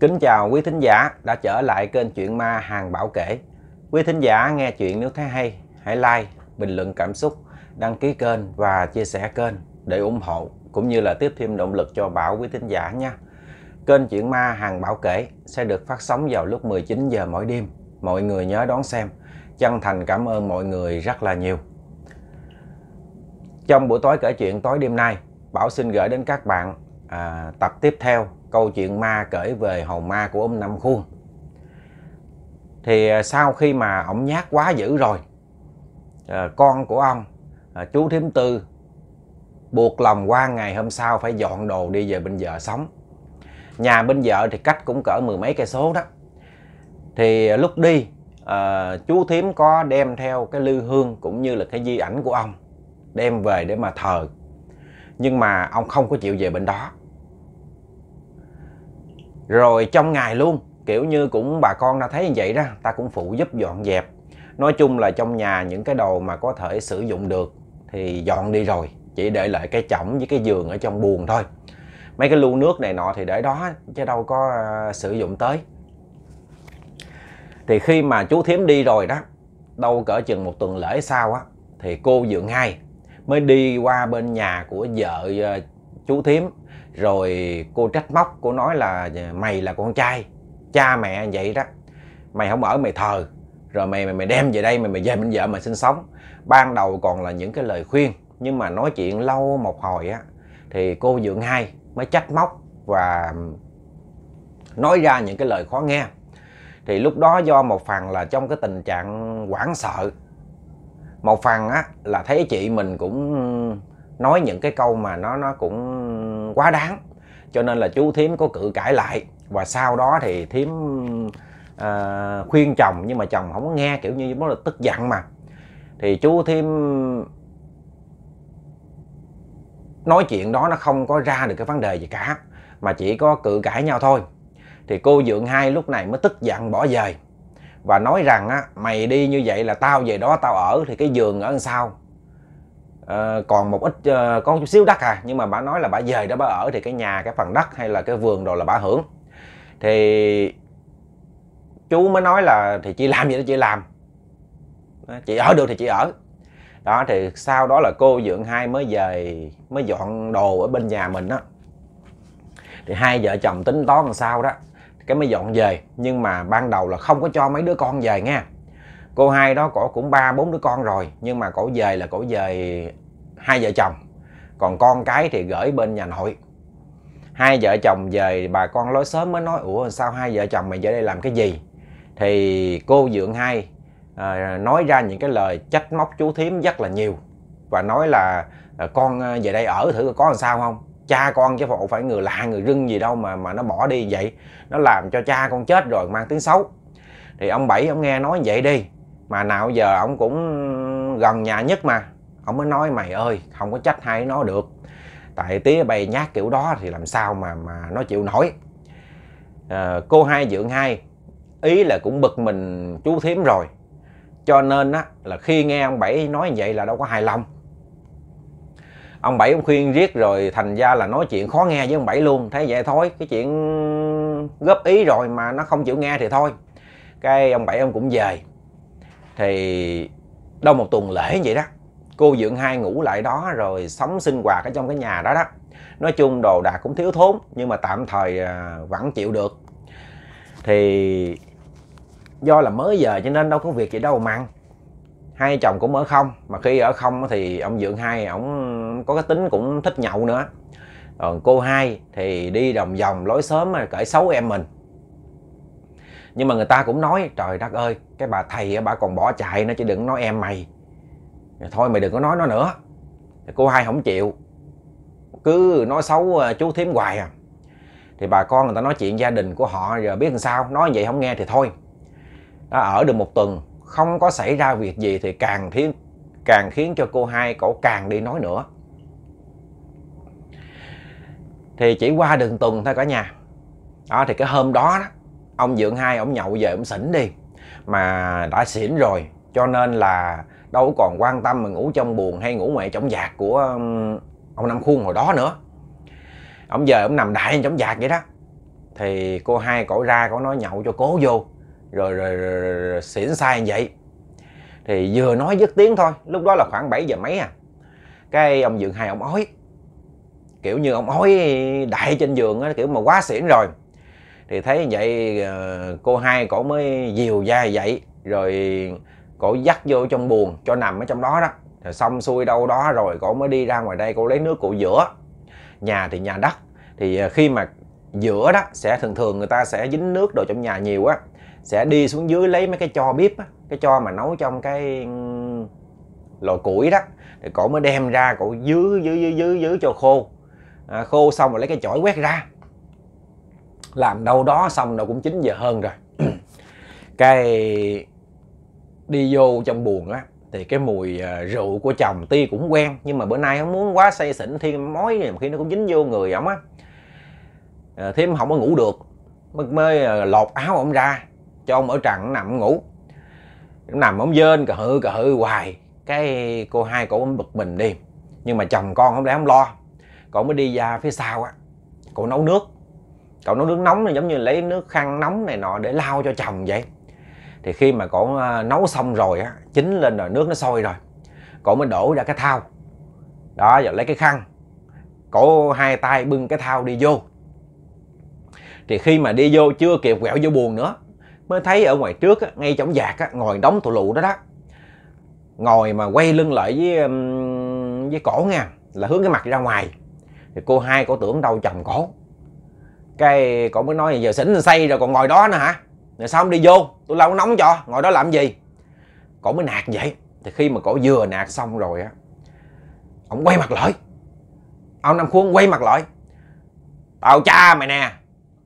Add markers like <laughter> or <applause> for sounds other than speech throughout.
Kính chào quý thính giả đã trở lại kênh Chuyện Ma Hàng Bảo Kể. Quý thính giả nghe chuyện nếu thấy hay, hãy like, bình luận cảm xúc, đăng ký kênh và chia sẻ kênh để ủng hộ cũng như là tiếp thêm động lực cho Bảo quý thính giả nha. Kênh Chuyện Ma Hàng Bảo Kể sẽ được phát sóng vào lúc 19 giờ mỗi đêm. Mọi người nhớ đón xem. Chân thành cảm ơn mọi người rất là nhiều. Trong buổi tối kể chuyện tối đêm nay, Bảo xin gửi đến các bạn à, tập tiếp theo câu chuyện ma kể về hồn ma của ông Năm Khuôn. Thì à, sau khi mà ông nhát quá dữ rồi, à, con của ông, à, chú Thiếm Tư, buộc lòng qua ngày hôm sau phải dọn đồ đi về bên vợ sống. Nhà bên vợ thì cách cũng cỡ mười mấy cây số đó. Thì à, lúc đi, à, chú Thiếm có đem theo cái lư hương cũng như là cái di ảnh của ông đem về để mà thờ nhưng mà ông không có chịu về bên đó rồi trong ngày luôn kiểu như cũng bà con đã thấy như vậy đó ta cũng phụ giúp dọn dẹp. Nói chung là trong nhà những cái đồ mà có thể sử dụng được thì dọn đi rồi chỉ để lại cái chõng với cái giường ở trong buồng thôi. Mấy cái lu nước này nọ thì để đó chứ đâu có uh, sử dụng tới. Thì khi mà chú Thím đi rồi đó đâu cỡ chừng một tuần lễ sau á thì cô dượng hai mới đi qua bên nhà của vợ à, chú thím rồi cô trách móc cô nói là mày là con trai cha mẹ vậy đó. Mày không ở mày thờ. Rồi mày mày, mày đem về đây mày mày về bên vợ mày sinh sống. Ban đầu còn là những cái lời khuyên nhưng mà nói chuyện lâu một hồi á thì cô dượng hai mới trách móc và nói ra những cái lời khó nghe. Thì lúc đó do một phần là trong cái tình trạng hoảng sợ. Một phần á là thấy chị mình cũng nói những cái câu mà nó nó cũng quá đáng. Cho nên là chú thím có cự cãi lại. Và sau đó thì thím à, khuyên chồng nhưng mà chồng không có nghe kiểu như nó là tức giận mà. Thì chú thím nói chuyện đó nó không có ra được cái vấn đề gì cả mà chỉ có cự cãi nhau thôi. Thì cô dượng hai lúc này mới tức giận bỏ về. Và nói rằng á mày đi như vậy là tao về đó tao ở thì cái giường ở đằng sau à, còn một ít ờ, uh, có chút xíu đất à nhưng mà bà nói là bà về đó bà ở thì cái nhà cái phần đất hay là cái vườn đồ là bà hưởng. Thì chú mới nói là thì chị làm gì đó chị làm. Chị ở được thì chị ở. Đó thì sau đó là cô dượng hai mới về mới dọn đồ ở bên nhà mình đó thì hai vợ chồng tính toán làm sao đó cái mới dọn về. Nhưng mà ban đầu là không có cho mấy đứa con về nghe cô hai đó cổ cũng ba bốn đứa con rồi nhưng mà cổ về là cổ về hai vợ chồng. Còn con cái thì gửi bên nhà nội. Hai vợ chồng về bà con lối sớm mới nói ủa sao hai vợ chồng mày về đây làm cái gì? Thì cô dượng hai à, nói ra những cái lời trách móc chú thím rất là nhiều và nói là à, con à, về đây ở thử có làm sao không? Cha con chứ không phải người lạ người rưng gì đâu mà mà nó bỏ đi vậy. Nó làm cho cha con chết rồi mang tiếng xấu. Thì ông bảy ông nghe nói vậy đi mà nào giờ ông cũng gần nhà nhất mà. Ông mới nói mày ơi không có trách hai nó được. Tại tía bày nhát kiểu đó thì làm sao mà mà nó chịu nổi. À, cô hai dượng hai ý là cũng bực mình chú thím rồi. Cho nên á là khi nghe ông bảy nói vậy là đâu có hài lòng. Ông bảy ông khuyên riết rồi thành ra là nói chuyện khó nghe với ông bảy luôn. Thấy vậy thôi cái chuyện góp ý rồi mà nó không chịu nghe thì thôi. Cái ông bảy ông cũng về thì đâu một tuần lễ vậy đó. Cô Dưỡng hai ngủ lại đó rồi sống sinh hoạt ở trong cái nhà đó đó. Nói chung đồ đạc cũng thiếu thốn, nhưng mà tạm thời à, vẫn chịu được. Thì do là mới giờ cho nên đâu có việc gì đâu mặn hai chồng cũng ở không, mà khi ở không thì ông dượng hai ổng có cái tính cũng thích nhậu nữa. Còn cô hai thì đi đồng vòng lối sớm mà cởi xấu em mình nhưng mà người ta cũng nói trời đất ơi cái bà thầy bà còn bỏ chạy nó chứ đừng nói em mày. Thôi mày đừng có nói nó nữa. Cô hai không chịu. Cứ nói xấu à, chú thím hoài à. Thì bà con người ta nói chuyện gia đình của họ giờ biết làm sao nói vậy không nghe thì thôi. Đã ở được một tuần không có xảy ra việc gì thì càng khiến càng khiến cho cô hai cổ càng đi nói nữa. Thì chỉ qua đường tuần thôi cả nhà. Đó thì cái hôm đó, đó ông dượng hai ông nhậu về ông xỉn đi. Mà đã xỉn rồi cho nên là đâu còn quan tâm mà ngủ trong buồn hay ngủ ngoài trong giạc của ông năm khuôn hồi đó nữa. Ông giờ ông nằm đại trong giạc vậy đó. Thì cô hai cổ ra cổ nói nhậu cho cố vô rồi rồi, rồi, rồi, rồi xỉn sai vậy. Thì vừa nói dứt tiếng thôi lúc đó là khoảng 7 giờ mấy à. Cái ông dượng hai ông ói kiểu như ông ói đại trên giường á kiểu mà quá xỉn rồi thì thấy vậy ờ, cô hai cổ mới dìu dài dậy rồi cổ dắt vô trong buồng cho nằm ở trong đó đó. Rồi xong xuôi đâu đó rồi cổ mới đi ra ngoài đây cổ lấy nước cổ giữa nhà thì nhà đất thì ờ, khi mà giữa đó sẽ thường thường người ta sẽ dính nước đồ trong nhà nhiều á sẽ đi xuống dưới lấy mấy cái cho bếp á cái cho mà nấu trong cái lò củi đó. Thì cổ mới đem ra cổ dứ dứ dứ dứ dứ cho khô. À, khô xong rồi lấy cái chổi quét ra làm đâu đó xong đâu cũng 9 giờ hơn rồi. <clears throat> Cái đi vô trong buồng á thì cái mùi ờ, rượu của chồng ti cũng quen nhưng mà bữa nay không muốn quá say xỉn thêm mối này khi nó cũng dính vô người ổng á. À, thêm không có ngủ được mới, mới ờ, lột áo ổng ra cho ông ở trần nằm ngủ. Nằm ổng dên cà hự cà hự hoài. Cái cô hai cổ bực mình đi nhưng mà chồng con không lẽ không lo. Cổ mới đi ra phía sau á cổ nấu nước cậu nấu nước nóng này giống như lấy nước khăn nóng này nọ để lau cho chồng vậy. Thì khi mà cổ à, nấu xong rồi á chín lên rồi nước nó sôi rồi cổ mới đổ ra cái thau. Đó rồi lấy cái khăn cổ hai tay bưng cái thau đi vô. Thì khi mà đi vô chưa kịp quẹo vô buồn nữa mới thấy ở ngoài trước á, ngay trong giạc á, ngồi đóng tụ lụ đó đó. Ngồi mà quay lưng lại với với cổ nha là hướng cái mặt ra ngoài. Thì cô hai cổ tưởng đâu chồng cổ cái cổ mới nói giờ xỉn xây rồi còn ngồi đó nữa hả? Rồi sao không đi vô? Tôi lau nóng cho, ngồi đó làm gì? Cổ mới nạt vậy. Thì khi mà cổ vừa nạt xong rồi á, ông quay mặt lại. Ông năm khuôn quay mặt lại. Tao cha mày nè.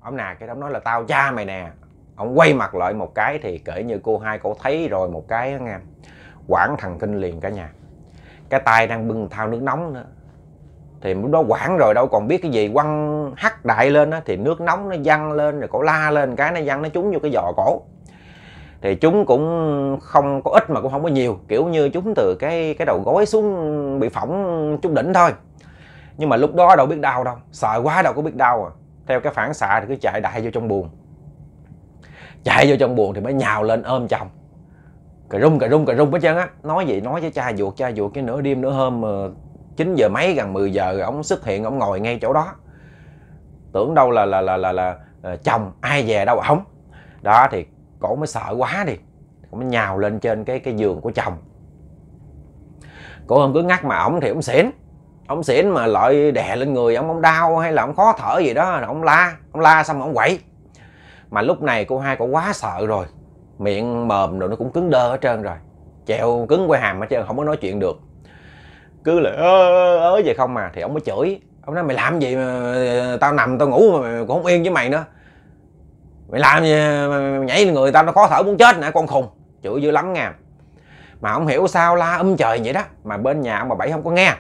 Ông nạt cái đó nói là tao cha mày nè. Ông quay mặt lại một cái thì kể như cô hai cổ thấy rồi một cái nghe. Quảng thần kinh liền cả nhà. Cái tay đang bưng thao nước nóng nữa thì lúc đó quảng rồi, đâu còn biết cái gì. Quăng hắt đại lên á, thì nước nóng nó văng lên, rồi cổ la lên, cái nó văng, nó trúng vô cái giò cổ. Thì chúng cũng không có ít mà cũng không có nhiều. Kiểu như chúng từ cái cái đầu gối xuống bị phỏng chút đỉnh thôi. Nhưng mà lúc đó đâu biết đau đâu. Sợ quá đâu có biết đau à. Theo cái phản xạ thì cứ chạy đại vô trong buồng. Chạy vô trong buồng thì mới nhào lên ôm chồng. Cà rung cà rung cà rung hết trơn á. Nói gì, nói với cha ruột cha ruột cái nửa đêm nửa hôm mà 9 giờ mấy gần 10 giờ rồi ông xuất hiện ông ngồi ngay chỗ đó. Tưởng đâu là là là là, là, là chồng ai về đâu không đó thì cổ mới sợ quá đi. Cổ mới nhào lên trên cái cái giường của chồng. Cổ không cứ ngắt mà ổng thì ổng xỉn. Ổng xỉn mà loại đè lên người ổng ổng đau hay là ổng khó thở gì đó ổng la. Ổng la xong ổng quậy. Mà lúc này cô hai cổ quá sợ rồi. Miệng mồm rồi nó cũng cứng đơ hết trơn rồi. Chèo cứng quay hàm hết trơn không có nói chuyện được cứ là ớ ớ vậy không mà thì ông mới chửi. Ông nói mày làm gì mà tao nằm tao ngủ mà cũng không yên với mày nữa. Mày làm gì mà nhảy người tao nó khó thở muốn chết nè con khùng. Chửi dữ lắm nha. Mà ông hiểu sao la um trời vậy đó. Mà bên nhà ông bà bảy không có nghe.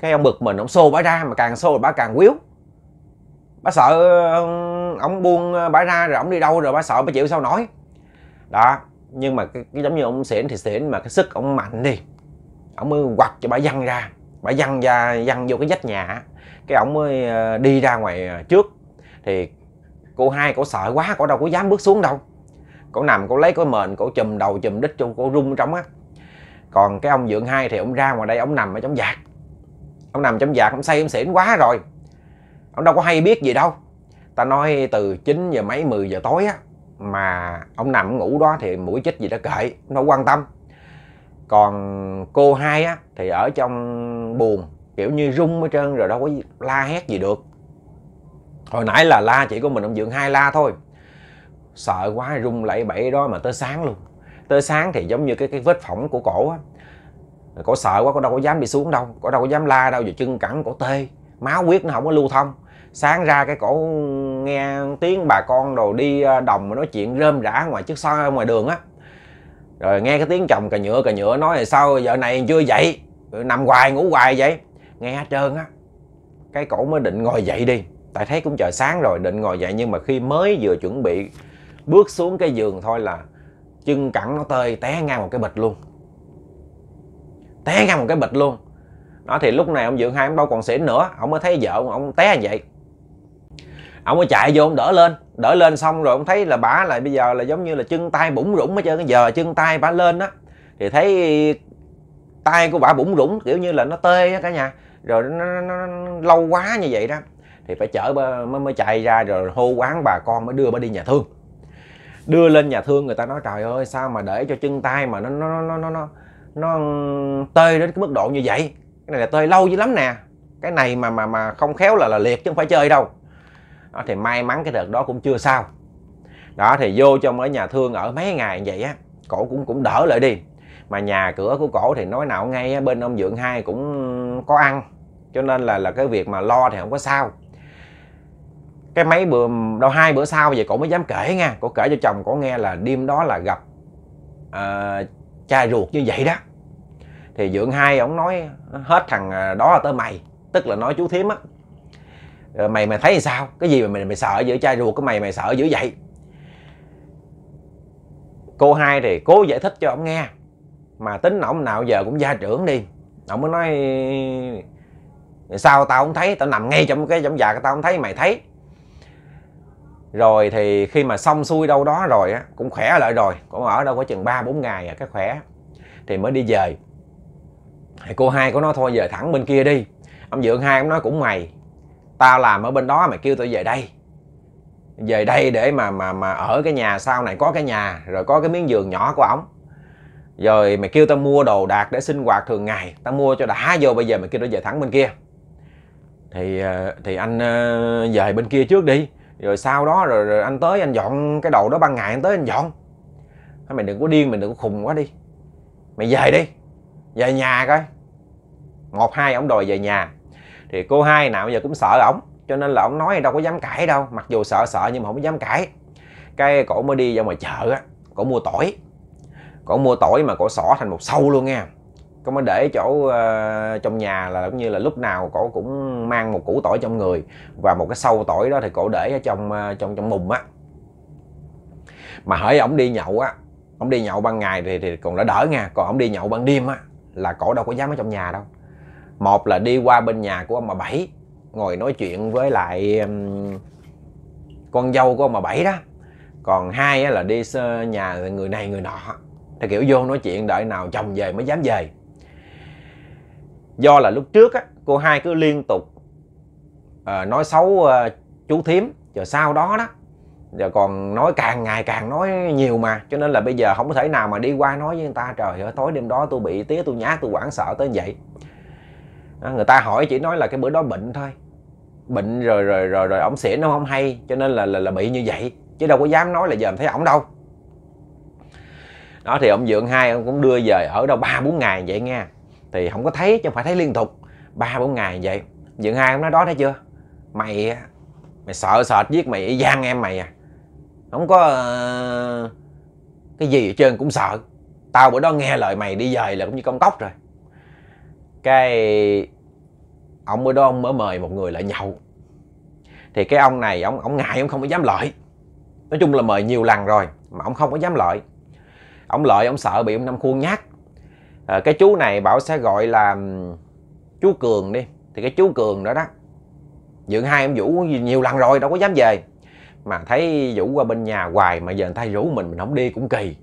Cái ông bực mình ông xô bả ra mà càng xô bả càng quýu. Bả sợ ông buông bả ra rồi ông đi đâu rồi bả sợ bả chịu sao nổi. Đó nhưng mà cái, cái giống như ông xỉn thì xỉn mà cái sức ông mạnh đi ổng mới quặt cho bà văng ra. Bà văng ra văng vô cái vách nhà. Cái ổng mới ờ, đi ra ngoài ờ, trước. Thì cô hai cổ sợ quá cổ đâu có dám bước xuống đâu. Cổ nằm cổ lấy cái mền cổ chùm đầu, chùm đít cho cổ rung trong á. Còn cái ông dượng hai thì ông ra ngoài đây, ông nằm ở trong giạc ông nằm trong giạc ông say, ông xỉn quá rồi. Ông đâu có hay biết gì đâu. Ta nói từ 9 giờ mấy 10 giờ tối á, mà ông nằm ngủ đó thì mũi chích gì đó kệ nó quan tâm còn cô hai á, thì ở trong buồn kiểu như rung hết trơn rồi đâu có la hét gì được. Hồi nãy là la chỉ có mình ông dượng hai la thôi. Sợ quá, rung lẩy bẩy đó mà tới sáng luôn. Tới sáng thì giống như cái cái vết phỏng của cổ á. Cổ sợ quá, cổ đâu có dám đi xuống đâu, cổ đâu có dám la đâu, giờ chân cẳng cổ tê. Máu huyết nó không có lưu thông. Sáng ra cái cổ nghe tiếng bà con đồ đi à, đồng mà nói chuyện rơm rã ngoài trước sau, ngoài đường á rồi nghe cái tiếng chồng cà nhựa cà nhựa nói là sao giờ này chưa dậy? Nằm hoài ngủ hoài vậy? Nghe hết trơn á. Cái cổ mới định ngồi dậy đi. Tại thấy cũng trời sáng rồi định ngồi dậy nhưng mà khi mới vừa chuẩn bị bước xuống cái giường thôi là chân cẳng nó tơi té ngang một cái bịch luôn. Té ngang một cái bịch luôn. Đó thì lúc này ông dưỡng hai ông đâu còn xỉn nữa ông mới thấy vợ ông, ông té như vậy ông mới chạy vô ông đỡ lên. Đỡ lên xong rồi ông thấy là bả lại bây giờ là giống như là chân tay bủng rủng hết trơn giờ chân tay bả lên á thì thấy tay của bả bủng rủng kiểu như là nó tê á cả nhà. Rồi nó, nó, nó, nó lâu quá như vậy đó. Thì phải chở mới, mới chạy ra rồi hô quán bà con mới đưa bà đi nhà thương. Đưa lên nhà thương người ta nói trời ơi sao mà để cho chân tay mà nó nó nó nó nó, nó tê đến cái mức độ như vậy? Cái này là tê lâu dữ lắm nè. Cái này mà mà mà không khéo là là liệt chứ không phải chơi đâu đó, thì may mắn cái đợt đó cũng chưa sao. Đó thì vô trong ở nhà thương ở mấy ngày vậy á cổ cũng cũng đỡ lại đi. Mà nhà cửa của cổ thì nói nào ngay bên ông dượng hai cũng có ăn. Cho nên là là cái việc mà lo thì không có sao. Cái mấy bữa đâu hai bữa sau vậy cổ mới dám kể nha. Cổ kể cho chồng cổ nghe là đêm đó là gặp ờ, uh, cha ruột như vậy đó. Thì dượng hai ổng nói hết thằng ờ, đó là tới mày. Tức là nói chú thím á rồi mày mày thấy sao? Cái gì mà mày mày sợ giữa trai ruột của mày mày sợ dữ vậy? Cô hai thì cố giải thích cho ông nghe. Mà tính ổng nào giờ cũng gia trưởng đi. Ổng mới nói, sao tao không thấy? Tao nằm ngay trong cái trong già tao không thấy, mày thấy. Rồi thì khi mà xong xuôi đâu đó rồi á, cũng khỏe lại rồi. Cũng ở đâu có chừng ba, bốn ngày à cái khỏe. Thì mới đi về. Thì cô hai có nói, thôi, về thẳng bên kia đi. Ông dượng hai ông nói, cũng mày tao làm ở bên đó mày kêu tao về đây. Về đây để mà mà mà ở cái nhà sau này có cái nhà rồi có cái miếng giường nhỏ của ổng. Rồi mày kêu tao mua đồ đạc để sinh hoạt thường ngày tao mua cho đã vô bây giờ mày kêu tao về thẳng bên kia. Thì ờ, thì anh ờ, về bên kia trước đi rồi sau đó rồi, rồi anh tới anh dọn cái đồ đó ban ngày anh tới anh dọn. Mày đừng có điên mày đừng có khùng quá đi. Mày về đi về nhà coi. Một hai ổng đòi về nhà thì cô hai nào giờ cũng sợ ổng cho nên là ổng nói đâu có dám cãi đâu mặc dù sợ sợ nhưng mà không dám cãi. Cái cổ mới đi ra ngoài chợ á cổ mua tỏi. Cổ mua tỏi mà cổ xỏ thành một sâu luôn nha. Cổ mới để chỗ uh, trong nhà là cũng như là lúc nào cổ cũng mang một củ tỏi trong người và một cái sâu tỏi đó thì cổ để ở trong uh, trong trong mùng á. Mà hỡi ổng đi nhậu á ổng đi nhậu ban ngày thì thì còn đã đỡ nha còn ổng đi nhậu ban đêm á là cổ đâu có dám ở trong nhà đâu một là đi qua bên nhà của ông bà bảy ngồi nói chuyện với lại um, con dâu của ông bà bảy đó. Còn hai là đi nhà người này người nọ. Thì kiểu vô nói chuyện đợi nào chồng về mới dám về. Do là lúc trước á cô hai cứ liên tục uh, nói xấu uh, chú thím. Rồi sau đó đó giờ còn nói càng ngày càng nói nhiều mà. Cho nên là bây giờ không có thể nào mà đi qua nói với người ta trời ơi tối đêm đó tôi bị tía tôi nhát tôi quảng sợ tới vậy. À, người ta hỏi chỉ nói là cái bữa đó bệnh thôi. Bệnh rồi rồi rồi rồi ổng xỉn nó không hay cho nên là, là là bị như vậy chứ đâu có dám nói là giờ thấy ổng đâu. Đó thì ông dượng hai ông cũng đưa về ở đâu ba bốn ngày vậy nha. Thì không có thấy chứ không phải thấy liên tục. Ba bốn ngày vậy. Dượng hai ông nói đó thấy chưa? Mày mày sợ sệt giết mày gian em mày à. Không có uh, cái gì hết trơn cũng sợ. Tao bữa đó nghe lời mày đi về là cũng như công cốc rồi cái ông bữa đó ông mới mời một người lại nhậu. Thì cái ông này ông ông ngại ông không có dám lợi. Nói chung là mời nhiều lần rồi mà ông không có dám lợi. Ông lợi ông sợ bị ông năm khuôn nhát. À, cái chú này bảo sẽ gọi là chú cường đi. Thì cái chú cường đó đó dựng hai ông vũ nhiều lần rồi đâu có dám về. Mà thấy vũ qua bên nhà hoài mà giờ tay rủ mình mình không đi cũng kỳ.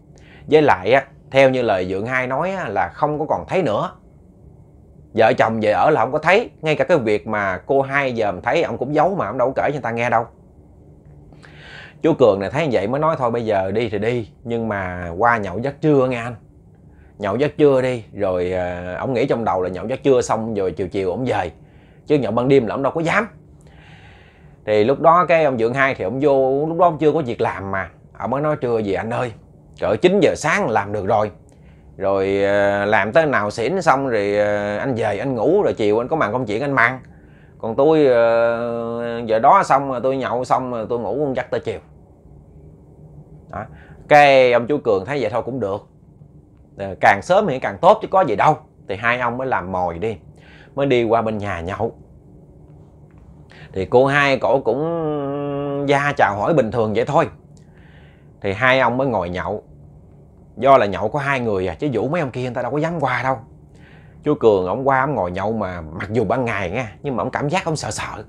Với lại á theo như lời dượng hai nói á, là không có còn thấy nữa vợ chồng về ở là không có thấy. Ngay cả cái việc mà cô hai giờ thấy ông cũng giấu mà ông đâu có kể cho người ta nghe đâu. Chú cường này thấy như vậy mới nói thôi bây giờ đi thì đi nhưng mà qua nhậu giấc trưa nghe anh. Nhậu giấc trưa đi rồi uh, ông nghĩ trong đầu là nhậu giấc trưa xong rồi chiều chiều ông về. Chứ nhậu ban đêm là ông đâu có dám. Thì lúc đó cái ông dượng hai thì ông vô lúc đó ông chưa có việc làm mà. Ông mới nói trưa gì anh ơi cỡ 9 giờ sáng làm được rồi rồi ờ, làm tới nào xỉn xong rồi ờ, anh về anh ngủ, rồi chiều anh có màn công chuyện anh mang. Còn tôi ờ, giờ đó xong rồi tôi nhậu xong rồi tôi ngủ chắc tới chiều. Đó. cái ông chú cường thấy vậy thôi cũng được. Càng sớm thì càng tốt chứ có gì đâu. Thì hai ông mới làm mồi đi, mới đi qua bên nhà nhậu. Thì cô hai cổ cũng ừ, ra chào hỏi bình thường vậy thôi. Thì hai ông mới ngồi nhậu do là nhậu có hai người à chứ vũ mấy ông kia người ta đâu có dám qua đâu. Chú cường ông qua ông ngồi nhậu mà mặc dù ban ngày nha nhưng mà ông cảm giác ông sợ sợ.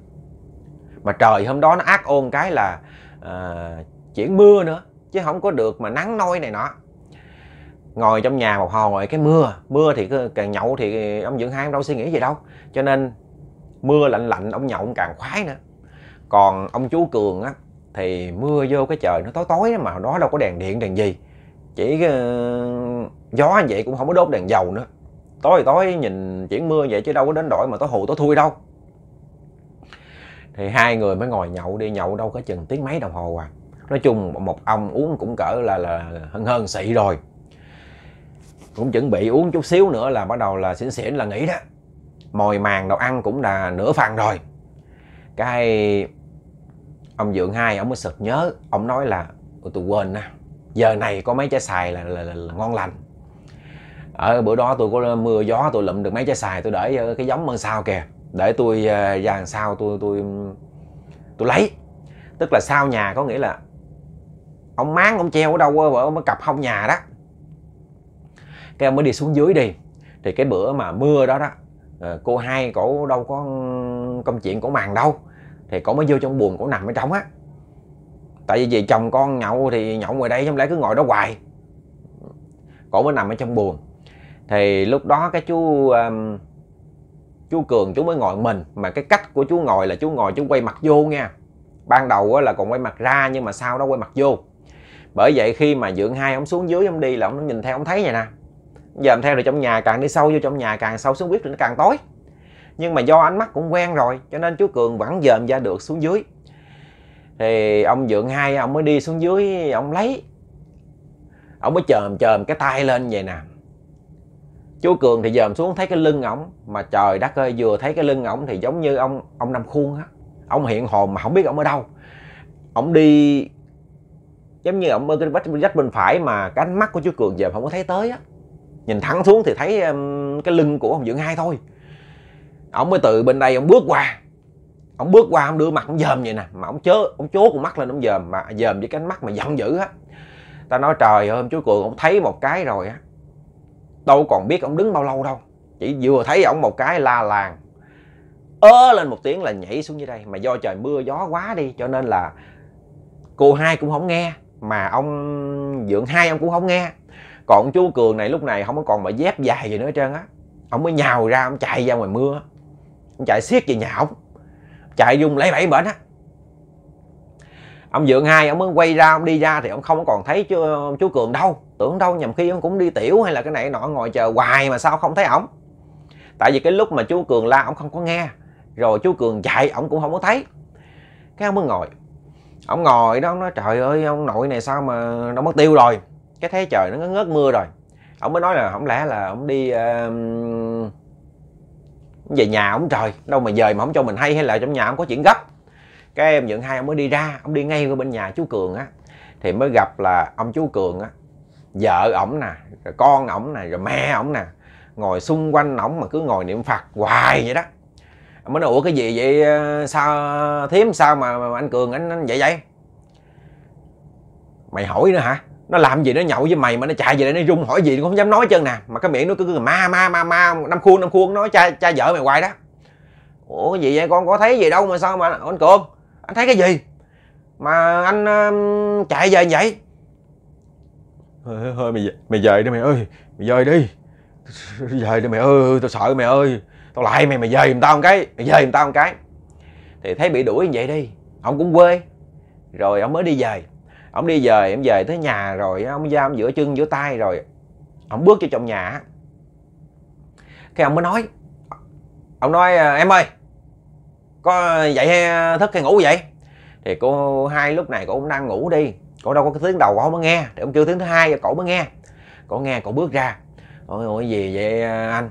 Mà trời hôm đó nó ác ôn cái là uh, chuyển mưa nữa chứ không có được mà nắng nôi này nọ. Ngồi trong nhà một hồi cái mưa mưa thì càng nhậu thì ông dưỡng hai ông đâu suy nghĩ gì đâu. Cho nên mưa lạnh lạnh ông nhậu ông càng khoái nữa. Còn ông chú cường á thì mưa vô cái trời nó tối tối mà đó đâu có đèn điện đèn gì chỉ uh, gió vậy cũng không có đốt đèn dầu nữa. Tối thì tối nhìn chuyển mưa vậy chứ đâu có đến đổi mà tối hù tối thui đâu. Thì hai người mới ngồi nhậu đi nhậu đâu có chừng tiếng mấy đồng hồ à. Nói chung một ông uống cũng cỡ là là hơn hơn xị rồi. Cũng chuẩn bị uống chút xíu nữa là bắt đầu là xỉn xỉn là nghỉ đó. Mồi màng đồ ăn cũng là nửa phần rồi. Cái ông dượng hai ông mới sực nhớ ông nói là tôi quên nè giờ này có mấy trái xài là, là, là, là ngon lành. Ở bữa đó tôi có mưa gió tôi lụm được mấy trái xài tôi để ờ, cái giống bên sau kìa. Để tôi ờ, ra làm sau tôi tôi tôi lấy. Tức là sau nhà có nghĩa là ông máng ông treo ở đâu ở cặp hông nhà đó. Cái ông mới đi xuống dưới đi. Thì cái bữa mà mưa đó đó ờ, cô hai cổ đâu có công chuyện cổ màng đâu. Thì cổ mới vô trong buồn cổ nằm ở trong á tại vì về chồng con nhậu thì nhậu ngoài đây không lẽ cứ ngồi đó hoài. Cổ mới nằm ở trong buồn. Thì lúc đó cái chú um, chú cường chú mới ngồi mình mà cái cách của chú ngồi là chú ngồi chú quay mặt vô nha. Ban đầu là còn quay mặt ra nhưng mà sau đó quay mặt vô. Bởi vậy khi mà dượng hai ông xuống dưới ông đi là ông nhìn theo ông thấy vậy nè. Giờ ông theo rồi trong nhà càng đi sâu vô trong nhà càng sâu xuống biết thì nó càng tối. Nhưng mà do ánh mắt cũng quen rồi cho nên chú cường vẫn dòm ra được xuống dưới thì ông dượng hai ông mới đi xuống dưới ông lấy. Ông mới chờm chờm cái tay lên vậy nè. Chú cường thì dòm xuống thấy cái lưng ổng mà trời đất ơi vừa thấy cái lưng ổng thì giống như ông ông năm khuôn á. Ông hiện hồn mà không biết ông ở đâu. Ông đi giống như ông ở cái vách vách bên phải mà cái ánh mắt của chú cường giờ không có thấy tới á. Nhìn thẳng xuống thì thấy um, cái lưng của ông dưỡng hai thôi. Ông mới từ bên đây ông bước qua ông bước qua, ông đưa mặt, ông dòm vậy nè. Mà ông chớ, ông chố con mắt lên, ông dòm. Mà dòm với cái ánh mắt mà giận dữ á. Ta nói, trời ơi chú cường, ông thấy một cái rồi á. Đâu còn biết ông đứng bao lâu đâu. Chỉ vừa thấy ông một cái la làng. Ớ lên một tiếng là nhảy xuống dưới đây. Mà do trời mưa, gió quá đi, cho nên là cô hai cũng không nghe. Mà ông dượng hai ông cũng không nghe. Còn chú cường này lúc này không có còn mà dép dài gì nữa hết trơn á. Ông mới nhào ra, ông chạy ra ngoài mưa. Ông chạy xiết về nhà ông chạy dùng lấy bảy bển á. Ông dượng hai ông mới quay ra ông đi ra thì ông không còn thấy chú, chú cường đâu. Tưởng đâu nhầm khi ông cũng đi tiểu hay là cái này nọ ngồi chờ hoài mà sao không thấy ổng. Tại vì cái lúc mà chú cường la ông không có nghe. Rồi chú cường chạy ổng cũng không có thấy. Cái ông mới ngồi. Ông ngồi đó ông nói trời ơi ông nội này sao mà nó mất tiêu rồi. Cái thế trời nó ngớt mưa rồi. Ông mới nói là không lẽ là ông đi uh, về nhà ông trời đâu mà dời mà không cho mình hay hay là trong nhà ông có chuyện gấp. Cái em nhận hai ông mới đi ra ông đi ngay qua bên nhà chú cường á thì mới gặp là ông chú cường á vợ ổng nè rồi con ổng nè rồi mẹ ổng nè ngồi xung quanh ổng mà cứ ngồi niệm phật hoài vậy đó. Ông mới nói ủa cái gì vậy ờ, sao thím sao mà, mà anh cường anh, anh vậy vậy? Mày hỏi nữa hả? Nó làm gì nó nhậu với mày mà nó chạy về đây nó rung hỏi gì nó không dám nói chân nè. Mà cái miệng nó cứ, cứ ma ma ma ma năm khuôn năm khuôn nói cha cha vợ mày hoài đó. Ủa cái gì vậy? Con có thấy gì đâu mà sao mà anh cường anh thấy cái gì? Mà anh uh, chạy về vậy? Hơi thôi mày mày về đi mày ơi mày về đi. Về đi mày ơi tao sợ mày ơi. Tao lại mày mày về giùm tao một cái mày về giùm tao một cái. Thì thấy bị đuổi như vậy đi ông cũng quê. Rồi ông mới đi về ông đi về em về tới nhà rồi ông ra ông giữa chân giữa tay rồi. Ông bước vô trong nhà cái ông mới nói ông nói à, em ơi có dậy hay à, thức hay ngủ vậy? Thì cô hai lúc này cô cũng đang ngủ đi. Cô đâu có cái tiếng đầu cô mới nghe thì ông kêu tiếng thứ hai cổ mới nghe. Cổ nghe cổ bước ra. Ôi ôi gì vậy à, anh?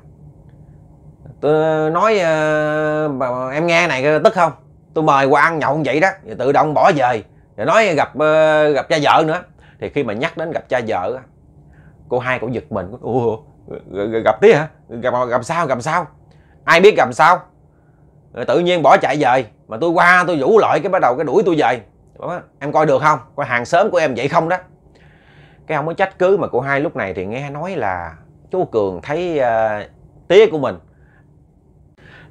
Tôi nói uh, em nghe này tức không? Tôi mời qua ăn nhậu vậy đó rồi tự động bỏ về rồi nói gặp uh, gặp cha vợ nữa. Thì khi mà nhắc đến gặp cha vợ cô hai cũng giật mình. Ủa gặp tí hả? Gặp gặp sao gặp sao? Ai biết gặp sao? Rồi tự nhiên bỏ chạy về. Mà tôi qua tôi vũ lợi cái bắt đầu cái đuổi tôi về. Đó, em coi được không? Coi hàng xóm của em vậy không đó? Cái ông mới trách cứ mà cô hai lúc này thì nghe nói là chú cường thấy uh, tía của mình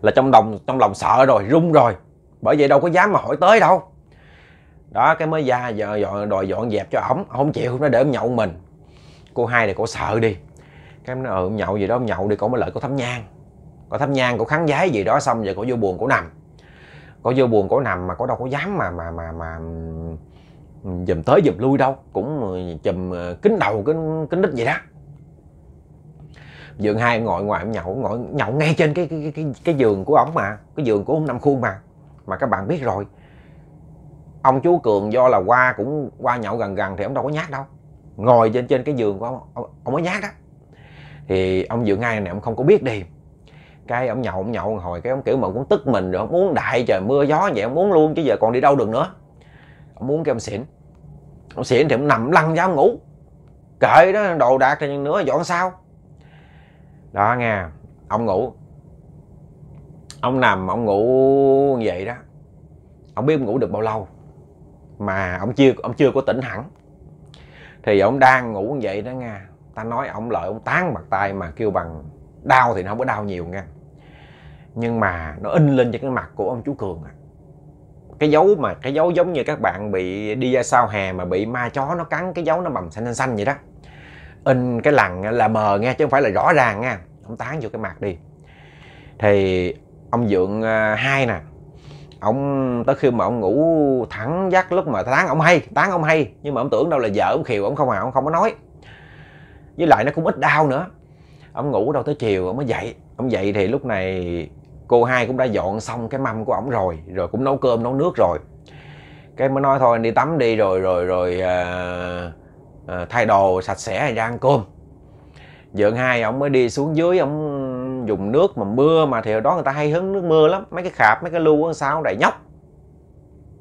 là trong đồng trong lòng sợ rồi run rồi. Bởi vậy đâu có dám mà hỏi tới đâu đó, cái mới ra giờ dọn, đòi dọn dẹp cho ổng. Không chịu, nó để ông nhậu mình. Cô hai này cổ sợ đi. Cái nó ừ nhậu gì đó ông nhậu đi, cổ mới lợi có thấm nhang. Có thấm nhang, cổ kháng giấy gì đó, xong rồi cổ vô buồn cổ nằm. Cổ vô buồn cổ nằm mà cổ đâu có dám mà mà mà mà dùm tới dùm lui đâu. Cũng ờ, chùm ờ, kính đầu, kính kính đít vậy đó. Giường hai ngồi ngoài ông nhậu, ngồi, nhậu ngay trên cái cái cái cái giường của ổng mà. Cái giường của ông năm khuôn mà. Mà các bạn biết rồi ông chú cường do là qua cũng qua nhậu gần gần thì ông đâu có nhát đâu. Ngồi trên trên cái giường của ông ông, ông mới nhát đó thì ông dựa ngay này ông không có biết đi. Cái ông nhậu ông nhậu hồi cái ông kiểu mà cũng tức mình rồi ông muốn đại trời mưa gió vậy ông muốn luôn chứ giờ còn đi đâu được nữa. Ông muốn cái ông xỉn. Ông xỉn thì ông nằm lăn ra ông ngủ. Kệ đó đồ đạc thì nữa dọn sao? Đó nghe. Ông ngủ. Ông nằm ông ngủ như vậy đó. Ông biết ông ngủ được bao lâu? Mà ông chưa ông chưa có tỉnh hẳn. Thì ông đang ngủ như vậy đó nha ta nói ông lợi, ông tán bằng tay mà kêu bằng, đau thì nó không có đau nhiều nha nhưng mà nó in lên trên cái mặt của ông chú cường à. Cái dấu mà, cái dấu giống như các bạn bị đi ra sau hè mà bị ma chó nó cắn, cái dấu nó bầm xanh xanh xanh vậy đó. In cái lằn là mờ nghe chứ không phải là rõ ràng nha ông tán vô cái mặt đi. Thì ông dượng à, hai nè ông tới khi mà ông ngủ thẳng dắt lúc mà tán ông hay tán ông hay nhưng mà ông tưởng đâu là vợ ông khiều ông không à ông không có nói. Với lại nó cũng ít đau nữa. Ông ngủ đâu tới chiều ông mới dậy. Ông dậy thì lúc này cô hai cũng đã dọn xong cái mâm của ổng rồi rồi cũng nấu cơm nấu nước rồi. Cái mới nói thôi đi tắm đi rồi rồi rồi à, à, thay đồ sạch sẽ ra ăn cơm. Vợ hai ông mới đi xuống dưới ông dùng nước mà mưa mà thì hồi đó người ta hay hứng nước mưa lắm. Mấy cái khạp mấy cái lu sao đầy nhóc.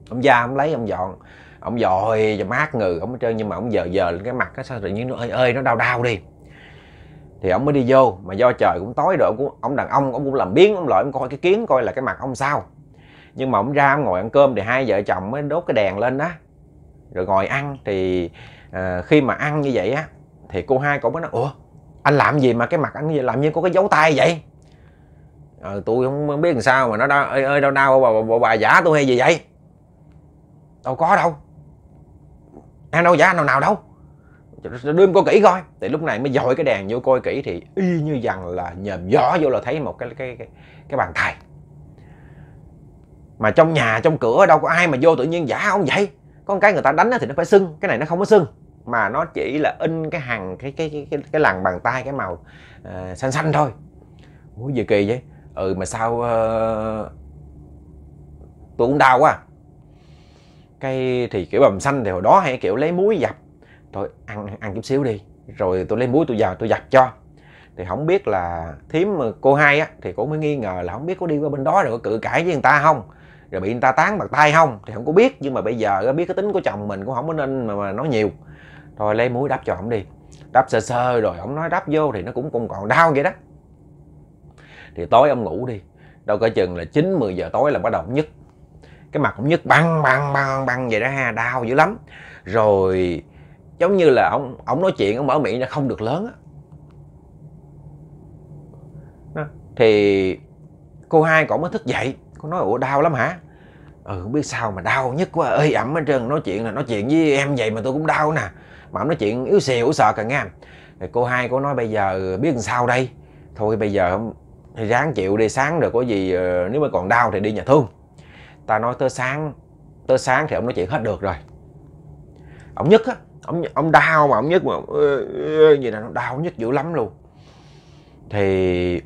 Ông già ông lấy ông dọn. Ông dòi cho mát ngừ ông trơn nhưng mà ông giờ giờ lên cái mặt cái sao tự nhiên nó ơi ơi nó đau đau đi. Thì ông mới đi vô mà do trời cũng tối rồi ông, cũng, ông đàn ông ông cũng làm biến ông lại ông coi cái kiến coi là cái mặt ông sao. Nhưng mà ông ra ông ngồi ăn cơm thì hai vợ chồng mới đốt cái đèn lên đó rồi ngồi ăn thì à, khi mà ăn như vậy á thì cô hai cũng mới nói ủa anh làm gì mà cái mặt anh làm như có cái dấu tay vậy? Ờ, tôi không biết làm sao mà nó đau ơi ơi đau đau bà, bà, bà, bà giả tôi hay gì vậy? Đâu có đâu. Ăn đâu giả nào nào đâu. Đưa em coi kỹ coi. Thì lúc này mới dội cái đèn vô coi kỹ thì y như rằng là nhòm gió vô là thấy một cái cái cái, cái bàn thầy. Mà trong nhà trong cửa đâu có ai mà vô tự nhiên giả không vậy? Con cái người ta đánh thì nó phải sưng cái này nó không có sưng mà nó chỉ là in cái hàng cái cái cái cái, cái lằn bàn tay cái màu uh, xanh xanh thôi. Ủa gì kỳ vậy? Ừ mà sao uh, tôi cũng đau quá. Cái thì kiểu bầm xanh thì hồi đó hay kiểu lấy muối dập. Thôi ăn ăn chút xíu đi rồi tôi lấy muối tôi vào tôi dập cho. Thì không biết là thím cô hai á thì cũng mới nghi ngờ là không biết có đi qua bên đó rồi có cự cãi với người ta không? Rồi bị người ta tán bằng tay không? Thì không có biết nhưng mà bây giờ biết cái tính của chồng mình cũng không có nên mà, mà nói nhiều thôi lấy muối đắp cho ổng đi. Đắp sơ sơ rồi ổng nói đắp vô thì nó cũng còn còn đau vậy đó. Thì tối ông ngủ đi. Đâu có chừng là chín, mười giờ tối là bắt đầu nhức. Cái mặt cũng nhức băng băng băng băng vậy đó ha, đau dữ lắm. Rồi giống như là ông ông nói chuyện ông mở miệng ra không được lớn á. Thì cô hai cổ mới thức dậy. Cô nói, ủa, đau lắm hả? Ừ không biết sao mà đau nhất quá ơi ẩm hết trơn, nói chuyện là nói chuyện với em vậy mà tôi cũng đau nè mà ông nói chuyện yếu xìu sợ cả nghe. Thì cô hai cô nói bây giờ biết làm sao đây? Thôi bây giờ thì ráng chịu đi, sáng rồi có gì ờ, nếu mà còn đau thì đi nhà thương. Ta nói tới sáng tới sáng thì ông nói chuyện hết được rồi. Ông nhất á, ông ông đau mà, ông nhất mà gì là nó đau nhất dữ lắm luôn. Thì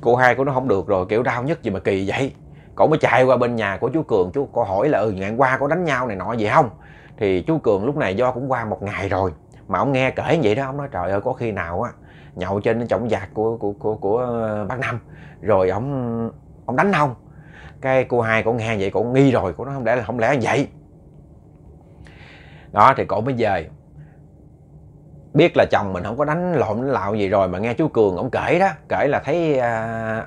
cô hai của nó không được rồi, kiểu đau nhất gì mà kỳ vậy? Cổ mới chạy qua bên nhà của chú cường, chú có hỏi là ừ ngày qua có đánh nhau này nọ gì không? Thì chú cường lúc này do cũng qua một ngày rồi mà ông nghe kể vậy đó ông nói trời ơi có khi nào á nhậu trên trọng giạc của của của của ờ, bác năm rồi ông ông đánh không cái cô hai cổ nghe vậy cổ nghi rồi cổ nói không lẽ là không lẽ vậy? Đó thì cổ mới về. Biết là chồng mình không có đánh lộn đánh lạo gì rồi mà nghe chú cường ông kể đó kể là thấy uh,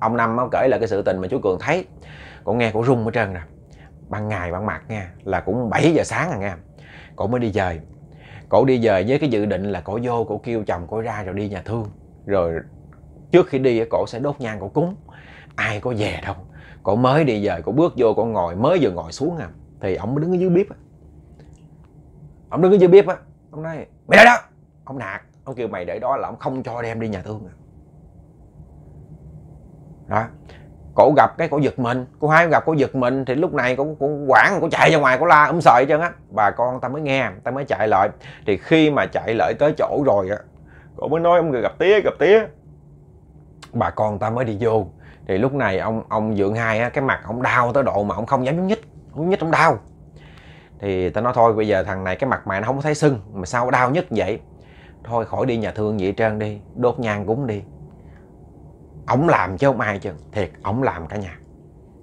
ông năm ông kể là cái sự tình mà chú cường thấy. Cổ nghe cổ rung hết trơn nè ban ngày ban mặt nha, là cũng 7 giờ sáng à nha. Cổ mới đi về cổ đi về với cái dự định là cổ vô, cổ kêu chồng cổ ra rồi đi nhà thương. Rồi trước khi đi cổ sẽ đốt nhang, cổ cúng. Ai có về đâu. Cổ mới đi về cổ bước vô, cổ ngồi, mới vừa ngồi xuống à. Thì ông mới đứng ở dưới bếp á. Ông đứng ở dưới bếp á. Ông nói, mày đây đó. Ông nạt, ông kêu mày để đó là ông không cho đem đi nhà thương à. Đó cổ gặp cái cổ giật mình cô hai gặp cổ giật mình thì lúc này cổ, cổ quảng cổ chạy ra ngoài cổ la um ấm sợi chân á. Bà con ta mới nghe ta mới chạy lại. Thì khi mà chạy lại tới chỗ rồi á cổ mới nói ông người gặp tía gặp tía. Bà con ta mới đi vô. Thì lúc này ông ông dượng hai á cái mặt ông đau tới độ mà ông không dám nhúc nhích nhúc nhích ông đau. Thì ta nói thôi bây giờ thằng này cái mặt mày nó không có thấy sưng mà sao đau nhất vậy? Thôi khỏi đi nhà thương vậy trơn đi đốt nhang cúng đi ổng làm chứ không ai chứ thiệt ổng làm cả nhà.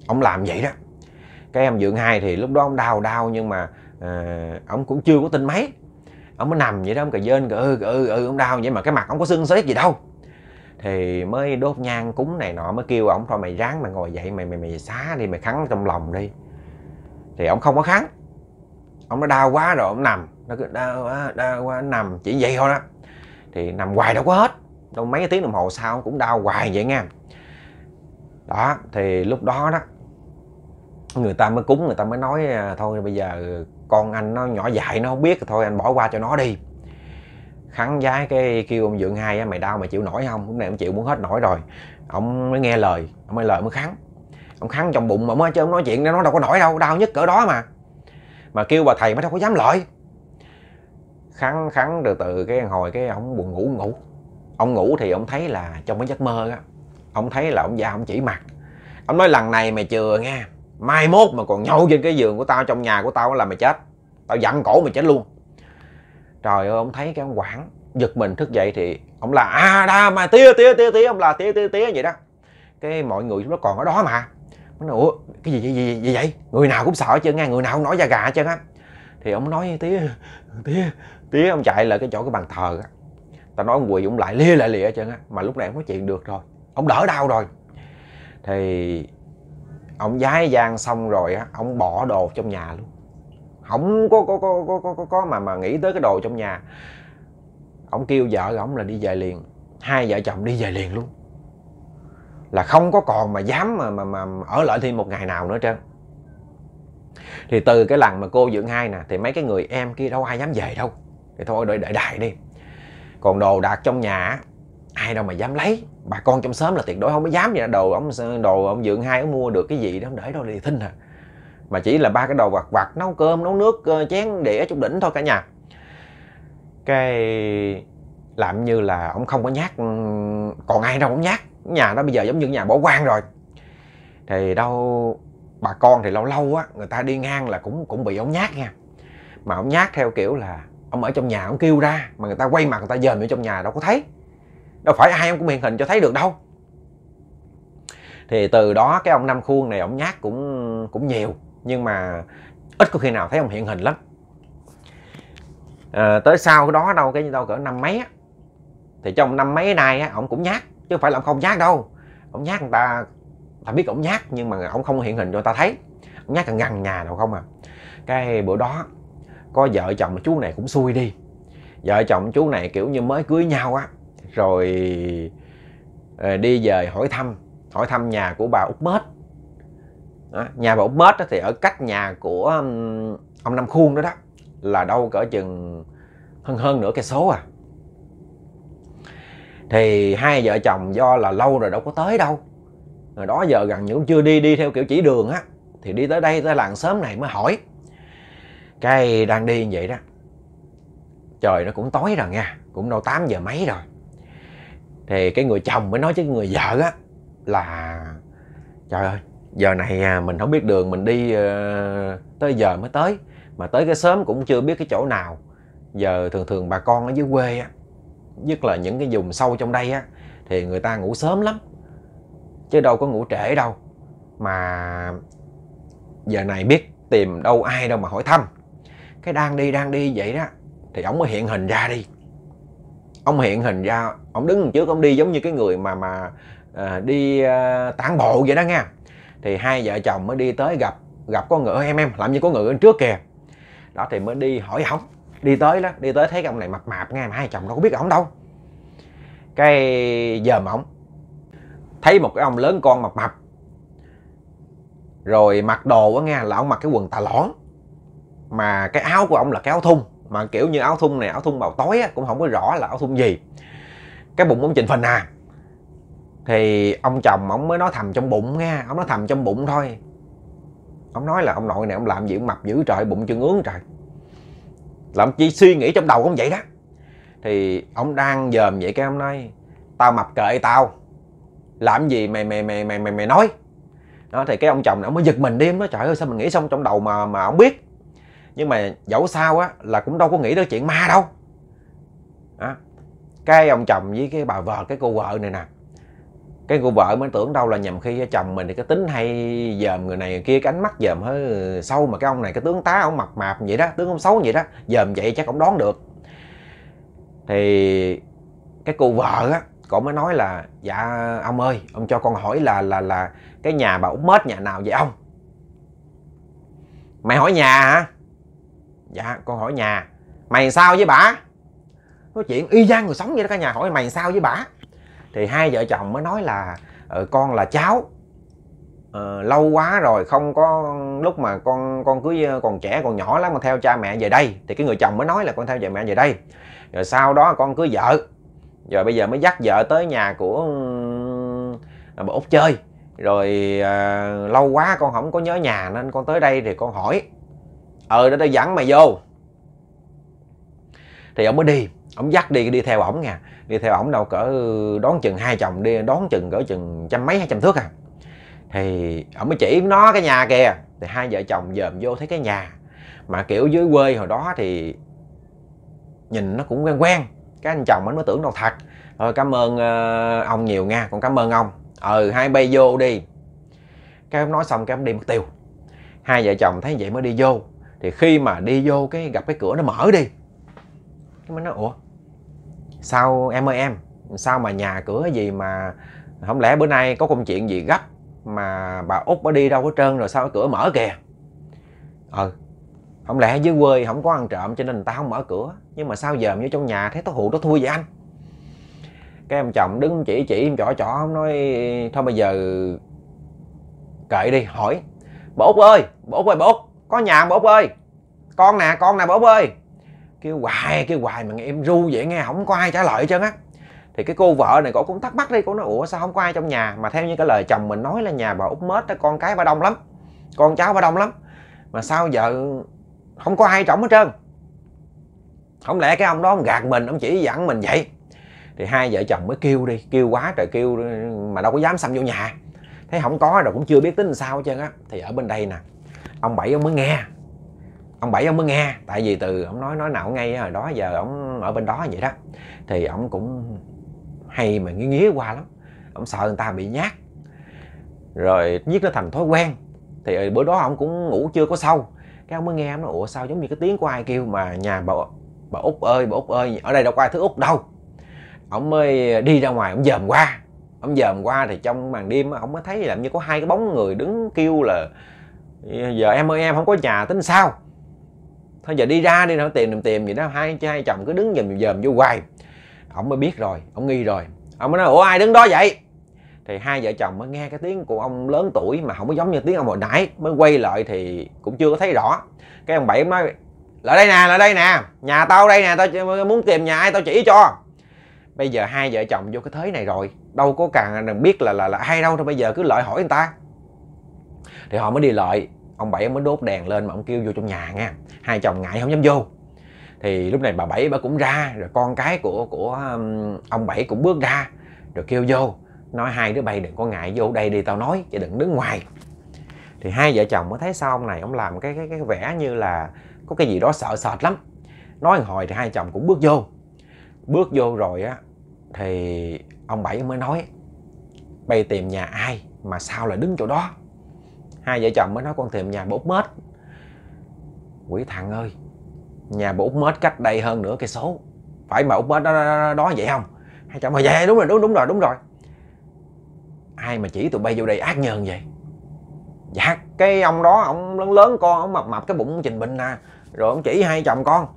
Ổng làm vậy đó. Cái em dưỡng hai thì lúc đó ông đau đau nhưng mà ờ, uh, ông cũng chưa có tin mấy. Ông mới nằm vậy đó ông cà dên cà ư cà ư ừ ông đau vậy mà cái mặt ông có sưng xếp gì đâu. Thì mới đốt nhang cúng này nọ mới kêu ổng thôi mày ráng mày ngồi dậy mày mày mày xá đi mày khắn trong lòng đi. Thì ổng không có khắn. Ổng nó đau quá rồi ổng nằm. Nó cứ đau quá đau quá nằm. Chỉ vậy thôi đó. Thì nằm hoài đâu có hết đâu mấy tiếng đồng hồ sau cũng đau hoài vậy nha. Đó, thì lúc đó đó, người ta mới cúng, người ta mới nói à, thôi bây giờ con anh nó nhỏ dại, nó không biết, thôi anh bỏ qua cho nó đi. Khắn giái cái kêu ông dượng hai mày đau, mày chịu nổi không? Hôm nay ông chịu muốn hết nổi rồi. Ông mới nghe lời, ông mới lời mới khắn ông khắn trong bụng mà mới, chứ ông nói chuyện, nó đâu có nổi đâu, đau nhất cỡ đó mà. Mà kêu bà thầy mới đâu có dám lợi khắn khắn từ từ, cái hồi cái ông buồn ngủ ngủ ông ngủ thì ông thấy là trong cái giấc mơ á ông thấy là ông già ông chỉ mặt. Ông nói lần này mày chừa nghe mai mốt mà còn nhậu trên cái giường của tao trong nhà của tao là mày chết. Tao dặn cổ mày chết luôn. Trời ơi ông thấy cái ông quản giật mình thức dậy thì ông là à đa mà tía tía tía tía. Ông là tía tía tía vậy đó. Cái mọi người nó còn ở đó mà. Nó nói ủa cái gì gì, gì gì vậy? Người nào cũng sợ chứ nghe người nào cũng nói da gà hết trơn á. Thì ông nói tía tía tía. Ông chạy lại cái chỗ cái bàn thờ á ta nói ông quỳ ông lại lia lại lịa hết trơn á mà lúc này không nói chuyện được rồi. Ông đỡ đau rồi. Thì ông giái giang xong rồi á ông bỏ đồ trong nhà luôn. Không có có có có có, có, có mà mà nghĩ tới cái đồ trong nhà. Ông kêu vợ ông là đi về liền. Hai vợ chồng đi về liền luôn. Là không có còn mà dám mà mà, mà ở lại thêm một ngày nào nữa trơn. Thì từ cái lần mà cô dưỡng hai nè thì mấy cái người em kia đâu ai dám về đâu. Thì thôi đợi đợi đại đi còn đồ đạc trong nhà ai đâu mà dám lấy. Bà con trong xóm là tuyệt đối không có dám vậy đồ ông đồ ông dượng hai ông mua được cái gì đó để đâu đi, thinh à. Mà chỉ là ba cái đồ vặt vặt nấu cơm, nấu nước ờ, chén đĩa chút đỉnh thôi cả nhà. Cái làm như là ông không có nhát còn ai đâu cũng nhát. Nhà đó bây giờ giống như nhà bỏ quan rồi. Thì đâu, bà con thì lâu lâu á, người ta đi ngang là cũng cũng bị ông nhát nha. Mà ông nhát theo kiểu là ông ở trong nhà ông kêu ra mà người ta quay mặt người ta dòm ở trong nhà đâu có thấy. Đâu phải ai ông cũng hiện hình cho thấy được đâu. Thì từ đó cái ông năm khuôn này ông nhát cũng cũng nhiều nhưng mà ít có khi nào thấy ông hiện hình lắm. À, tới sau cái đó đâu cái đâu cỡ năm mấy á thì trong năm mấy nay á ông cũng nhát chứ không phải là ông không nhát đâu. Ông nhát người ta ta biết ông nhát nhưng mà ông không hiện hình cho người ta thấy. Ông nhát gần ngằn nhà nào không à. Cái bữa đó có vợ chồng chú này cũng xui đi. Vợ chồng chú này kiểu như mới cưới nhau á rồi ờ, đi về hỏi thăm hỏi thăm nhà của bà út mết đó, nhà bà út mết thì ở cách nhà của ông năm khuôn đó đó là đâu cỡ chừng hơn hơn nửa cây số à. Thì hai vợ chồng do là lâu rồi đâu có tới đâu. Rồi đó giờ gần như cũng chưa đi đi theo kiểu chỉ đường á thì đi tới đây tới làng sớm này mới hỏi cái đang đi như vậy đó. Trời, nó cũng tối rồi nha. Cũng đâu 8 giờ mấy rồi. Thì cái người chồng mới nói với người vợ á, là, trời ơi, giờ này à, mình không biết đường mình đi ờ, tới giờ mới tới. Mà tới cái sớm cũng chưa biết cái chỗ nào. Giờ thường thường bà con ở dưới quê á, nhất là những cái vùng sâu trong đây á, thì người ta ngủ sớm lắm. Chứ đâu có ngủ trễ đâu. Mà giờ này biết tìm đâu ai đâu mà hỏi thăm cái đang đi đang đi vậy đó thì ổng mới hiện hình ra đi. Ông hiện hình ra ông đứng trước ông đi giống như cái người mà mà à, đi à, tản bộ vậy đó nha thì hai vợ chồng mới đi tới gặp gặp con ngựa em em làm như có ngựa trước kìa. Đó thì mới đi hỏi ổng. Đi tới đó đi tới thấy cái ông này mập mạp nghe mà hai chồng đâu có biết ổng đâu. Cái giờ mỏng thấy một cái ông lớn con mập mập. Rồi mặc đồ á nghe là ông mặc cái quần tà lõn mà cái áo của ông là cái áo thun. Mà kiểu như áo thun này áo thun màu tối á, cũng không có rõ là áo thun gì. Cái bụng ông trình phình à. Thì ông chồng ông mới nói thầm trong bụng nghe ông nói thầm trong bụng thôi. Ông nói là ông nội này ông làm gì ông mập dữ trời bụng chân ướng trời. Là ông chỉ suy nghĩ trong đầu ông vậy đó. Thì ông đang dòm vậy cái ông nói tao mập kệ tao. Làm gì mày mày mày mày mày mày nói? Đó thì cái ông chồng này ông mới giật mình đi ông nói trời ơi sao mình nghĩ xong trong đầu mà mà ông biết? Nhưng mà dẫu sao á là cũng đâu có nghĩ tới chuyện ma đâu. À, cái ông chồng với cái bà vợ cái cô vợ này nè. Cái cô vợ mới tưởng đâu là nhầm khi chồng mình thì cái tính hay dòm người này người kia cái ánh mắt dòm hơi sâu mà cái ông này cái tướng tá ông mập mạp vậy đó tướng ông xấu vậy đó dòm vậy chắc ông đoán được. Thì cái cô vợ á cổ mới nói là dạ ông ơi ông cho con hỏi là là là cái nhà bà út mết nhà nào vậy ông? Mày hỏi nhà hả? Dạ con hỏi nhà. Mày sao với bả nói chuyện y gian người sống vậy đó cả nhà hỏi mày sao với bả thì hai vợ chồng mới nói là ờ, con là cháu. Ờ, lâu quá rồi không có lúc mà con con cưới ờ, còn trẻ còn nhỏ lắm mà theo cha mẹ về đây. Thì cái người chồng mới nói là con theo cha mẹ về đây. Rồi sau đó con cưới vợ. Rồi bây giờ mới dắt vợ tới nhà của ờ, bà út chơi. Rồi à, lâu quá con không có nhớ nhà nên con tới đây thì con hỏi ờ để tao dẫn mày vô. Thì ông mới đi. Ông dắt đi đi theo ổng nha. Đi theo ổng đâu cỡ ừ, đón chừng hai chồng đi đón chừng cỡ chừng trăm mấy hai trăm thước à. Thì ổng mới chỉ nó cái nhà kìa. Thì hai vợ chồng dòm vô thấy cái nhà. Mà kiểu dưới quê hồi đó thì nhìn nó cũng quen quen. Cái anh chồng anh mới tưởng đâu thật. Thôi cảm ơn uh, ông nhiều nha. Còn cảm ơn ông. Ừ hai bay vô đi. Cái ông nói xong cái ông đi mất tiêu. Hai vợ chồng thấy vậy mới đi vô thì khi mà đi vô cái gặp cái cửa nó mở đi. Cái mình nói, ủa, sao em ơi em, sao mà nhà cửa gì mà không lẽ bữa nay có công chuyện gì gấp mà bà út bà đi đâu có trơn rồi sao cái cửa mở kìa? Ừ không lẽ dưới quê không có ăn trộm cho nên người ta không mở cửa, nhưng mà sao giờ như trong nhà thấy tó hụ tó thui vậy anh? Cái em chồng đứng chỉ chỉ em chỏ chỏ không nói, thôi bây giờ kệ đi, hỏi, bà út ơi, bà út ơi, bà út có nhà bà út ơi. Con nè con nè bà út ơi. Kêu hoài kêu hoài mà nghe em ru vậy nghe không có ai trả lời chân á. Thì cái cô vợ này cổ cũng thắc mắc đi, cô nói, ủa, sao không có ai trong nhà? Mà theo như cái lời chồng mình nói là nhà bà út mết đó con cái bà đông lắm. Con cháu bà đông lắm. Mà sao giờ không có ai trống hết trơn? Không lẽ cái ông đó ông gạt mình, ông chỉ dẫn mình vậy? Thì hai vợ chồng mới kêu đi, kêu quá trời kêu mà đâu có dám xâm vô nhà. Thấy không có rồi cũng chưa biết tính làm sao hết trơn á. Thì ở bên đây nè ông bảy ông mới nghe. Ông bảy ông mới nghe, tại vì từ ông nói nói nào ngay hồi đó, giờ ông ở bên đó vậy đó. Thì ông cũng hay mà nghi nghía qua lắm. Ông sợ người ta bị nhát. Rồi giết nó thành thói quen. Thì bữa đó ông cũng ngủ chưa có sâu. Cái ông mới nghe, ông nói, ủa, sao giống như cái tiếng của ai kêu mà nhà bà bà út ơi, bà út ơi, ở đây đâu có ai thứ út đâu. Ông mới đi ra ngoài, ông dòm qua. Ông dòm qua thì trong màn đêm ông mới thấy làm như có hai cái bóng người đứng kêu là giờ em ơi, em không có nhà, tính sao? Thôi giờ đi ra đi nó tìm tìm tìm gì đó. Hai hai chồng cứ đứng dòm dòm vô hoài. Ông mới biết rồi, ông nghi rồi. Ông mới nói, ủa, ai đứng đó vậy? Thì hai vợ chồng mới nghe cái tiếng của ông lớn tuổi mà không có giống như tiếng ông hồi nãy. Mới quay lại thì cũng chưa có thấy rõ. Cái ông bảy nói, lại đây nè, lại đây nè. Nhà tao đây nè, tao muốn tìm nhà ai tao chỉ cho. Bây giờ hai vợ chồng vô cái thế này rồi. Đâu có càng biết là là là ai đâu, thôi bây giờ cứ lợi hỏi người ta thì họ mới đi lợi. Ông bảy mới đốt đèn lên mà ông kêu vô trong nhà nha hai chồng ngại không dám vô. Thì lúc này bà bảy bà cũng ra, rồi con cái của của ông bảy cũng bước ra, rồi kêu vô. Nói hai đứa bay đừng có ngại vô đây đi, tao nói, chứ đừng đứng ngoài. Thì hai vợ chồng mới thấy sao ông này, ông làm cái cái cái vẻ như là có cái gì đó sợ sệt lắm. Nói hồi thì hai chồng cũng bước vô. Bước vô rồi á, thì ông bảy mới nói, bay tìm nhà ai mà sao lại đứng chỗ đó? Hai vợ chồng mới nói con tìm nhà bốn mét quỷ thằng ơi nhà bốn mét cách đây hơn nửa cây số. Phải mà út mết đó, đó, đó vậy không? Hai chồng mà vậy đúng rồi đúng đúng rồi đúng rồi. Ai mà chỉ tụi bay vô đây ác nhơn vậy? Dạ cái ông đó ông lớn lớn con ông mập mập cái bụng trình bình nè rồi ông chỉ hai chồng con.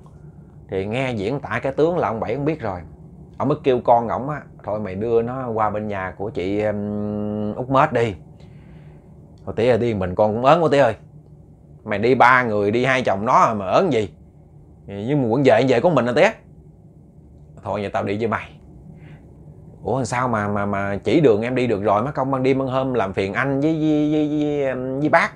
Thì nghe diễn tả cái tướng là ông bảy ông biết rồi. Ông mới kêu con ổng á thôi mày đưa nó qua bên nhà của chị út mết đi thôi tía ơi tiên mình con cũng ớn quá tía ơi. Mày đi ba người đi hai chồng nó mà ớn gì? Nhưng mà quẩn về về có mình à tía. Thôi giờ tao đi với mày. Ủa sao mà mà mà chỉ đường em đi được rồi má công ban đêm ban hôm làm phiền anh với với, với, với, với bác?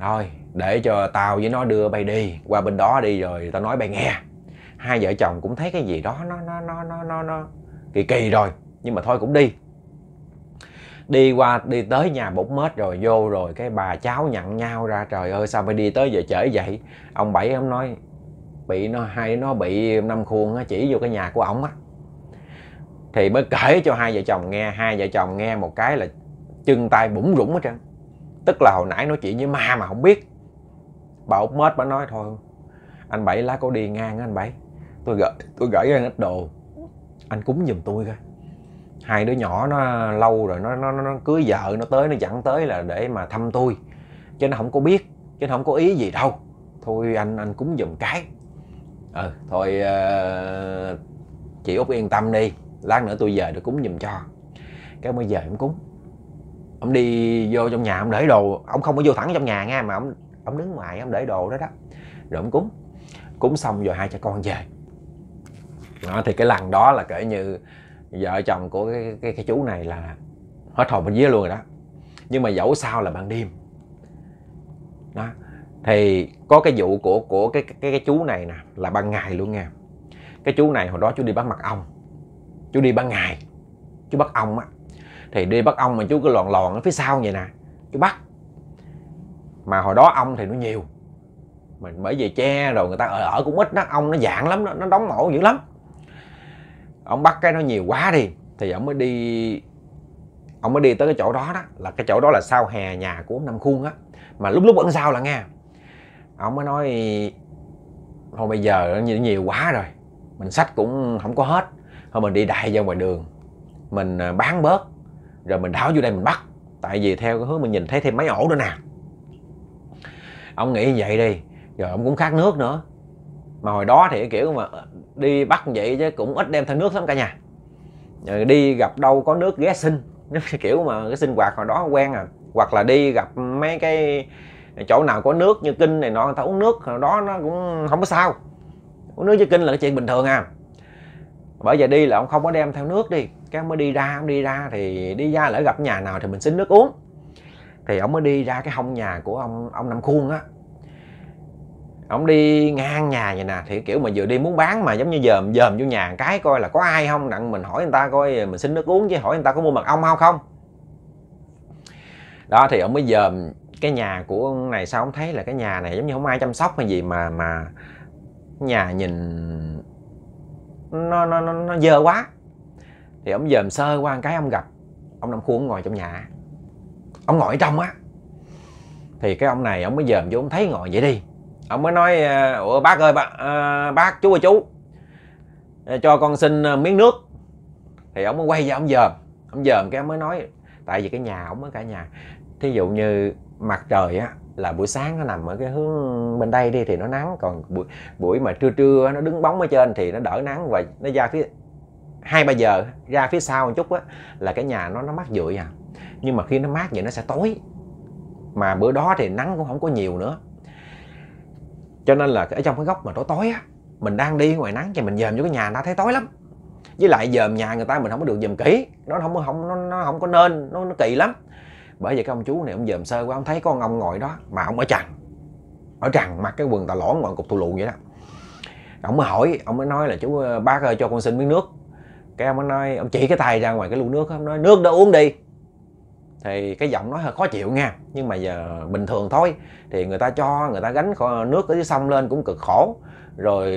Rồi để cho tao với nó đưa bay đi. Qua bên đó đi rồi tao nói bay nghe. Hai vợ chồng cũng thấy cái gì đó nó nó nó nó nó, nó kỳ kỳ rồi. Nhưng mà thôi cũng đi đi qua, đi tới nhà bột mết rồi, vô rồi cái bà cháu nhận nhau ra. Trời ơi, sao phải đi tới giờ trễ vậy? Ông bảy ông nói, bị nó, hai nó bị năm khuôn nó chỉ vô cái nhà của ổng á. Thì mới kể cho hai vợ chồng nghe, hai vợ chồng nghe một cái là chân tay bủng rủng hết trơn. Tức là hồi nãy nói chuyện với ma mà không biết. Bà út mết bà nói, thôi, anh bảy lá có đi ngang anh bảy. Tôi gửi tôi gửi anh ít đồ. Anh cúng giùm tôi coi hai đứa nhỏ nó lâu rồi nó nó nó cưới vợ nó tới nó dẫn tới là để mà thăm tôi. Chứ nó không có biết chứ nó không có ý gì đâu. Thôi anh anh cúng giùm cái. Ừ thôi uh, chị út yên tâm đi. Lát nữa tôi về được cúng giùm cho. Cái mới về ông cúng. Ông đi vô trong nhà ông để đồ. Ông không có vô thẳng trong nhà nha mà ông ông đứng ngoài ông để đồ đó đó. Rồi ông cúng. Cúng xong rồi hai cha con về. Đó, thì cái lần đó là kể như vợ chồng của cái, cái, cái chú này là hết hồn bên dưới luôn rồi đó. Nhưng mà dẫu sao là ban đêm. Đó. Thì có cái vụ của của cái cái cái chú này nè là ban ngày luôn nha. Cái chú này hồi đó chú đi bắt mật ong chú đi ban ngày. Chú bắt ong á. Thì đi bắt ong mà chú cứ lòn lòn ở phía sau vậy nè. Chú bắt. Mà hồi đó ong thì nó nhiều. Mình bởi vì che rồi người ta ở, ở cũng ít đó. Ong nó dạng lắm nó, nó đóng mổ dữ lắm ông bắt cái nó nhiều quá đi thì ông mới đi ông mới đi tới cái chỗ đó đó là cái chỗ đó là sau hè nhà của năm khuôn á. Mà lúc lúc vẫn sao là nghe. Ông mới nói thôi bây giờ nó nhiều, nhiều quá rồi mình sách cũng không có hết. Thôi mình đi đại ra ngoài đường mình à, bán bớt rồi mình đảo vô đây mình bắt. Tại vì theo cái hướng mình nhìn thấy thêm mấy ổ nữa nè. Ông nghĩ vậy đi rồi ông cũng khát nước nữa. Mà hồi đó thì kiểu mà đi bắt vậy chứ cũng ít đem theo nước lắm cả nhà. Rồi đi gặp đâu có nước ghé xin <laughs> kiểu mà cái sinh hoạt hồi đó quen à. Hoặc là đi gặp mấy cái chỗ nào có nước như kinh này nọ, người ta uống nước, hồi đó nó cũng không có sao. Uống nước với kinh là cái chuyện bình thường à. Bởi giờ đi là ông không có đem theo nước đi. Cái ông mới đi ra, ông đi ra thì đi ra lỡ gặp nhà nào thì mình xin nước uống. Thì ông mới đi ra cái hông nhà của ông ông năm khuôn á ông đi ngang nhà vậy nè thì kiểu mà vừa đi muốn bán mà giống như dòm dòm vô nhà cái coi là có ai không? Đặng mình hỏi người ta coi mình xin nước uống chứ hỏi người ta có mua mật ong không? Không đó thì ông mới dòm cái nhà của ông này sao ông thấy là cái nhà này giống như không ai chăm sóc hay gì mà mà nhà nhìn nó nó nó, nó dơ quá. Thì ông dòm sơ qua cái ông gặp ông năm khuôn ngồi trong nhà. Ông ngồi ở trong á. Thì cái ông này ông mới dòm vô ông thấy ngồi vậy đi ông mới nói à, ủa bác ơi bác à, bác chú ơi chú à, cho con xin à, miếng nước. Thì ông mới quay ra ông dòm ông dòm cái ông mới nói tại vì cái nhà ông mới cả nhà. Thí dụ như mặt trời á là buổi sáng nó nằm ở cái hướng bên đây đi thì nó nắng còn buổi buổi mà trưa trưa nó đứng bóng ở trên thì nó đỡ nắng và nó ra phía hai ba giờ ra phía sau một chút á là cái nhà nó nó mát rượi à. Nhưng mà khi nó mát vậy nó sẽ tối. Mà bữa đó thì nắng cũng không có nhiều nữa cho nên là ở trong cái góc mà tối tối á mình đang đi ngoài nắng thì mình dòm vô cái nhà nó thấy tối lắm. Với lại dòm nhà người ta mình không có được dòm kỹ nó không không nó, nó không có nên nó, nó kỳ lắm. Bởi vậy cái ông chú này ông dòm sơ qua ông thấy con ông ngồi đó mà ông ở trần ở trần mặc cái quần tà lõn ngoài cục thù lù vậy đó. Ông mới hỏi ông mới nói là chú bác ơi cho con xin miếng nước. Cái ông mới nói ông chỉ cái tay ra ngoài cái lu nước ông nói nước đó uống đi thì cái giọng nói hơi khó chịu nha nhưng mà giờ bình thường thôi. Thì người ta cho người ta gánh nước ở dưới sông lên cũng cực khổ. Rồi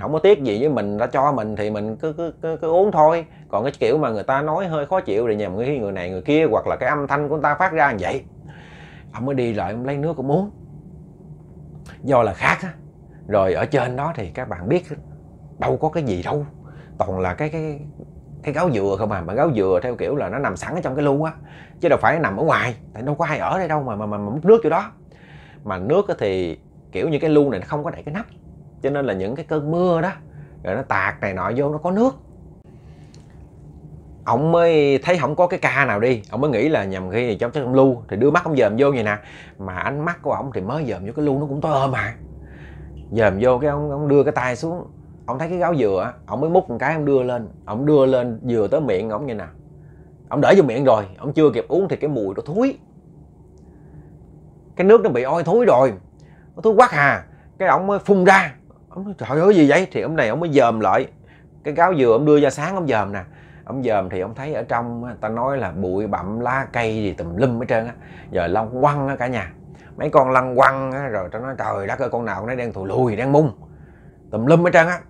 không có tiếc gì với mình đã cho mình thì mình cứ cứ, cứ, cứ uống thôi. Còn cái kiểu mà người ta nói hơi khó chịu thì nhầm người người này người kia hoặc là cái âm thanh của người ta phát ra như vậy. Ông mới đi lại ông lấy nước ông uống. Do là khác á. Rồi ở trên đó thì các bạn biết đâu có cái gì đâu. Toàn là cái cái cái gáo dừa không à mà gáo dừa theo kiểu là nó nằm sẵn ở trong cái lu á chứ đâu phải nằm ở ngoài tại đâu có ai ở đây đâu mà mà mà, mà múc nước chỗ đó. Mà nước thì kiểu như cái lu này nó không có đậy cái nắp cho nên là những cái cơn mưa đó rồi nó tạt này nọ vô nó có nước. Ông mới thấy không có cái ca nào đi ông mới nghĩ là nhầm khi thì cháu trong lu thì đưa mắt ông dòm vô vậy nè. Mà ánh mắt của ông thì mới dòm vô cái lu nó cũng tối ôm mà. Dòm vô cái ông ông đưa cái tay xuống ông thấy cái gáo dừa ông mới múc một cái ông đưa lên, ông đưa lên dừa tới miệng ông như nè. Ông để vô miệng rồi, ông chưa kịp uống thì cái mùi nó thúi cái nước nó bị oi thúi rồi, nó thúi quắc hà cái ông mới phun ra, ông nói, trời ơi, gì vậy? Thì ông này ông mới dòm lại. Cái gáo dừa ông đưa ra sáng ông dòm nè. Ông dòm thì ông thấy ở trong ta nói là bụi bặm, lá cây gì tùm lum hết trơn á. Giờ lăng quăng á cả nhà. Mấy con lăng quăng á, rồi tao nói, trời đất ơi, con nào nó đang thù lùi đang mung. Tùm lum hết trơn á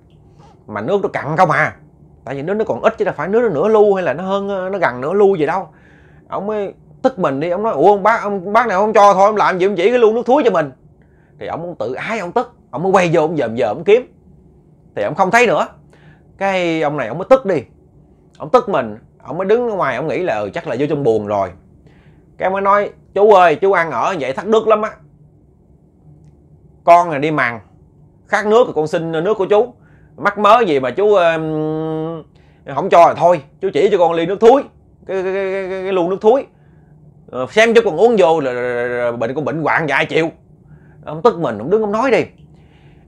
mà nước nó cặn không à. Tại vì nước nó còn ít chứ đâu phải nước nó nửa lu hay là nó hơn nó gần nửa lu gì đâu. Ông mới tức mình đi ông nói ủa ông bác ông bác nào không cho thôi ông làm gì ông chỉ cái lu nước thúi cho mình. Thì ông muốn tự ái ông tức ông mới quay vô ông dòm dòm ông kiếm. Thì ông không thấy nữa. Cái ông này ông mới tức đi. Ông tức mình ông mới đứng ở ngoài ông nghĩ là ừ, chắc là vô trong buồn rồi. Cái mới nói chú ơi chú ăn ở vậy thắt nước lắm á. Con này đi màng khát nước thì con xin nước của chú mắc mớ gì mà chú uh, không cho là thôi. Chú chỉ cho con ly nước thúi cái cái, cái, cái, cái lu nước thúi. Uh, xem cho con uống vô là, là, là bệnh con bệnh hoạn vài chịu ông tức mình ông đứng ông nói đi.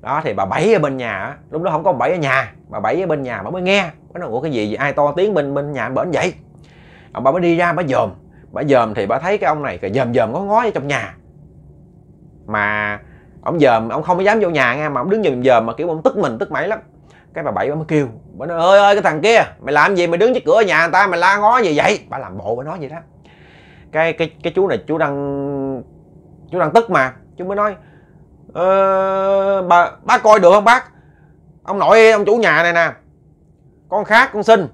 Đó thì bà bảy ở bên nhà lúc đó không có bà bảy ở nhà. Bà bảy ở bên nhà bà mới nghe. Bà nói ủa cái gì ai to tiếng bên bên nhà bển vậy? Ông bà mới đi ra bà dòm. Bà dòm thì bà thấy cái ông này cái dòm dòm ngó ngó ở trong nhà. Mà ông dòm ông không có dám vô nhà nghe mà ông đứng dòm dòm mà kiểu ông tức mình tức mẩy lắm cái bà bảy bà mới kêu bà nói ơi ơi cái thằng kia mày làm gì mày đứng trước cửa nhà người ta mày la ngó gì vậy? Bà làm bộ bà nói vậy đó. Cái cái cái chú này chú đang chú đang tức mà chú mới nói ờ, bà bác coi được không bác? Ông nội ông chủ nhà này nè con khác con xin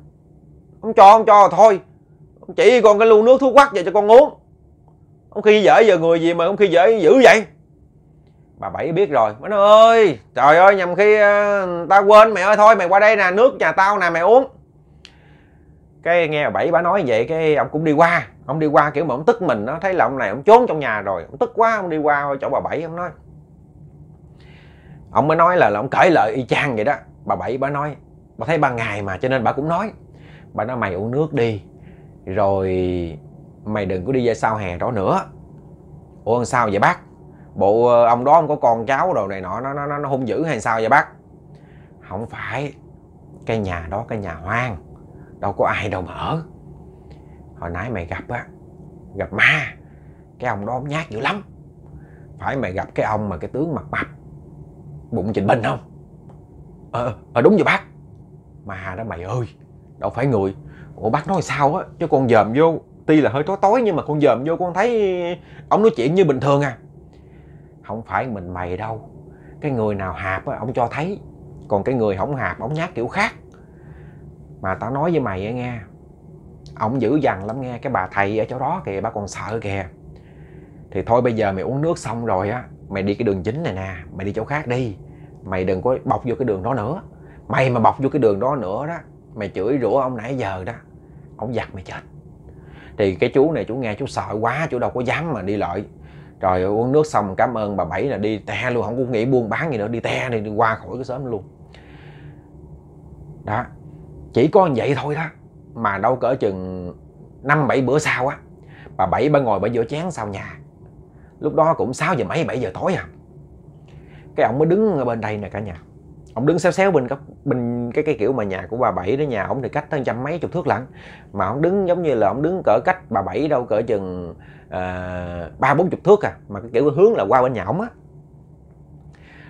ông cho ông cho thôi ông chỉ con cái lu nước thuốc quắc vậy cho con uống. Ông khi dễ giờ người gì mà ông khi dễ dữ vậy? Bà bảy biết rồi. Nó ơi trời ơi nhầm khi uh, tao quên mày ơi thôi mày qua đây nè nước nhà tao nè mày uống. Cái nghe bà bảy bà nói vậy cái ông cũng đi qua. Ông đi qua kiểu mà ông tức mình nó thấy là ông này ông trốn trong nhà rồi. Ông tức quá ông đi qua chỗ bà bảy ông nói. Ông mới nói là, là ông cởi lời y chang vậy đó. Bà bảy bà nói bà thấy ban ngày mà cho nên bà cũng nói. Bà nói mày uống nước đi rồi mày đừng có đi ra sau hè đó nữa. Ủa sao vậy bác? Bộ ờ, ông đó ông có con cháu đồ này nọ, nó nó nó hung dữ hay sao vậy bác? Không phải. Cái nhà đó, cái nhà hoang. Đâu có ai đâu mà ở. Hồi nãy mày gặp á, gặp ma. Cái ông đó ông nhát dữ lắm. Phải mày gặp cái ông mà cái tướng mặt mập bụng chỉnh bình không? Ờ ờ đúng rồi bác. Mà đó mày ơi, đâu phải người. Ủa, bác nói sao á? Chứ con dòm vô, tuy là hơi tối tối nhưng mà con dòm vô con thấy ông nói chuyện như bình thường à không phải mình mày đâu. Cái người nào hạp á, ông cho thấy. Còn cái người không hạp, ông nhát kiểu khác. Mà tao nói với mày á nghe, ông dữ dằn lắm nghe. Cái bà thầy ở chỗ đó kìa, bà còn sợ kìa. Thì thôi bây giờ mày uống nước xong rồi á, mày đi cái đường chính này nè, mày đi chỗ khác đi. Mày đừng có bọc vô cái đường đó nữa. Mày mà bọc vô cái đường đó nữa đó, mày chửi rủa ông nãy giờ đó, ông giặt mày chết. Thì cái chú này, chú nghe chú sợ quá, chú đâu có dám mà đi lợi rồi uống nước xong cảm ơn bà bảy là đi te luôn không có nghĩ buôn bán gì nữa đi te đi, đi qua khỏi cái xóm luôn. Đó chỉ có vậy thôi đó mà đâu cỡ chừng năm bảy bữa sau á bà bảy bà ngồi bà rửa chén sau nhà. Lúc đó cũng 6 giờ mấy 7 giờ tối à. Cái ông mới đứng ở bên đây nè cả nhà. Ông đứng xéo xéo bên cái bên cái cái kiểu mà nhà của bà bảy đó nhà ông thì cách tới trăm mấy chục thước lận. Mà ông đứng giống như là ông đứng cỡ cách bà bảy đâu cỡ chừng Ờ, ba bốn chục thước à mà cái kiểu hướng là qua bên nhà ông á.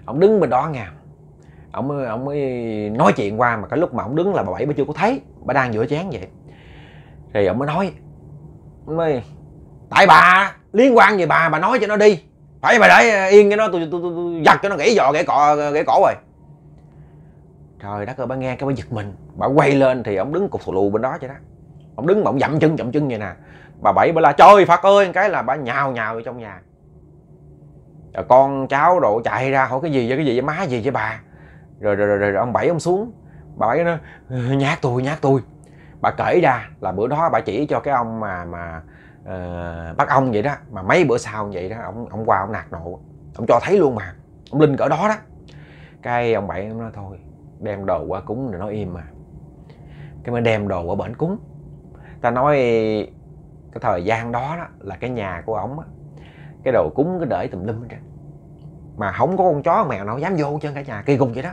Ông đứng bên đó nghe. Ông ổng ông mới nói chuyện qua mà cái lúc mà ông đứng là bà bảy bà chưa có thấy bà đang rửa chén vậy. Thì ông mới nói mới tại bà liên quan gì bà bà nói cho nó đi. Phải bà để yên cho nó tôi tôi, tôi, giật cho nó gãy giò gãy cọ gãy cổ rồi. Trời đất ơi bà nghe cái bà giật mình. Bà quay lên thì ông đứng cục thù lù bên đó vậy đó. Ông đứng mà ông dậm chân dậm chân vậy nè bà bảy bà la trời phật ơi! Cái là bà nhào nhào ở trong nhà. Rồi con cháu đồ chạy ra hỏi cái gì vậy? Cái gì vậy? Má gì vậy bà? Rồi rồi, rồi, rồi ông bảy ông xuống. Bà bảy nó nhát tôi nhát tôi. Bà kể ra là bữa đó bà chỉ cho cái ông mà mà ờ, uh, bắt ông vậy đó mà mấy bữa sau vậy đó ông ông qua ông nạt nộ. Ông cho thấy luôn mà. Ông linh cỡ đó đó. Cái ông bảy ông nói thôi đem đồ qua cúng rồi nó im mà. Cái mới đem đồ qua bển cúng. Ta nói cái thời gian đó, đó là cái nhà của ổng cái đồ cúng cái để tùm lum hết mà không có con chó mèo nào dám vô chân cả nhà kỳ cục vậy đó.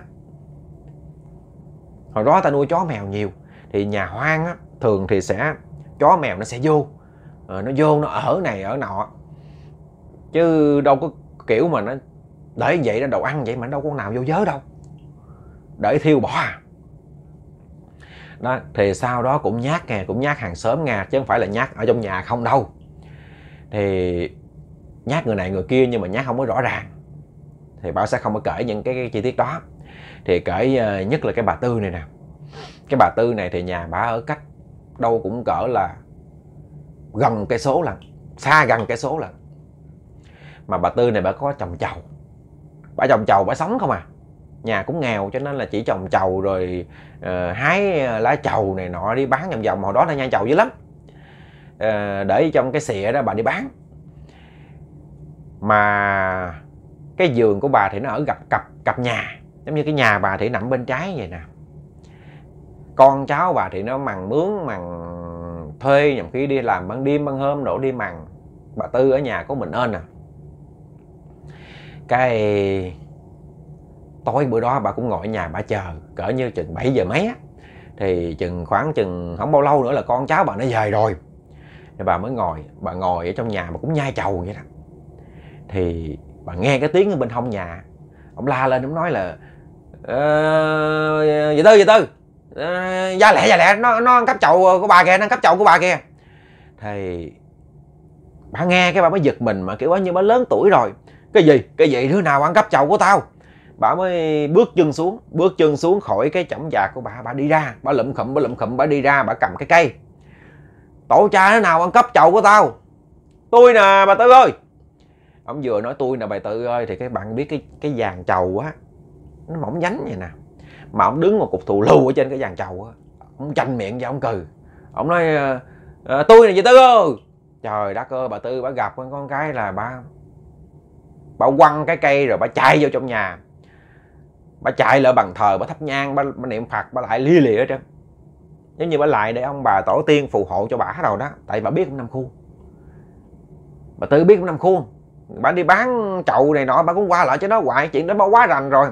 Hồi đó ta nuôi chó mèo nhiều thì nhà hoang á thường thì sẽ chó mèo nó sẽ vô. Ờ, nó vô nó ở này ở nọ. Chứ đâu có kiểu mà nó để vậy nó đồ ăn vậy mà đâu có nào vô giới đâu. Để thiêu bỏ à đó thì sau đó cũng nhát nghe cũng nhát hàng xóm nghe chứ không phải là nhát ở trong nhà không đâu. Thì nhát người này người kia nhưng mà nhát không có rõ ràng. Thì bảo sẽ không có kể những cái, cái chi tiết đó. Thì kể ờ, nhất là cái bà tư này nè. Cái bà tư này thì nhà bà ở cách đâu cũng cỡ là gần cây số lần xa gần cây số lần mà bà tư này bà có chồng chầu. Bà chồng chầu bà sống không à? Nhà cũng nghèo cho nên là chỉ trồng chầu rồi uh, hái ờ, lá chầu này nọ đi bán vòng vòng. Hồi đó là nha chầu dữ lắm. Uh, để trong cái xịa đó bà đi bán. Mà cái giường của bà thì nó ở gặp cặp cặp nhà giống như cái nhà bà thì nằm bên trái vậy nè. Con cháu bà thì nó mằng mướn mằng thuê nhầm khi đi làm ban đêm ban hôm đổ đi mằng bà tư ở nhà có mình ơn à. Cái tối bữa đó bà cũng ngồi ở nhà bà chờ cỡ như chừng 7 giờ mấy á. Thì chừng khoảng chừng không bao lâu nữa là con cháu bà nó về rồi. Thì bà mới ngồi bà ngồi ở trong nhà mà cũng nhai chầu vậy đó. Thì bà nghe cái tiếng ở bên hông nhà ông la lên ông nói là ờ, tư vậy tư. Ờ, ra lẹ ra lẹ nó nó ăn cắp chậu của bà kìa nó ăn cắp chậu của bà kìa. Thì bà nghe cái bà mới giật mình mà kiểu bao như bà lớn tuổi rồi. Cái gì? Cái gì? Đứa nào ăn cắp chậu của tao? Bà mới bước chân xuống bước chân xuống khỏi cái chõng già của bà. Bà đi ra bà lụm khụm bà lụm khụm bà đi ra bà cầm cái cây. Tổ cha thế nào ăn cắp chậu của tao? Tôi nè bà tư ơi. Ông vừa nói tôi nè bà tư ơi thì cái bạn biết cái cái vàng chầu á nó mỏng nhánh vậy nè. Mà ông đứng một cục thù lù ở trên cái vàng chầu á ông chanh miệng và ông cười ông nói à, tôi nè chị tư ơi. Trời đất ơi bà tư bà gặp con cái là bà bà quăng cái cây rồi bà chạy vô trong nhà bà chạy lại bằng thờ bà thắp nhang bà, bà niệm phật bà lại lia lịa hết trơn. Giống như bà lại để ông bà tổ tiên phù hộ cho bà rồi đó tại bà biết ông năm khuôn. Bà tự biết ông năm khuôn. Bà đi bán chậu này nọ bà cũng qua lại cho nó hoài chuyện đó bà quá rành rồi.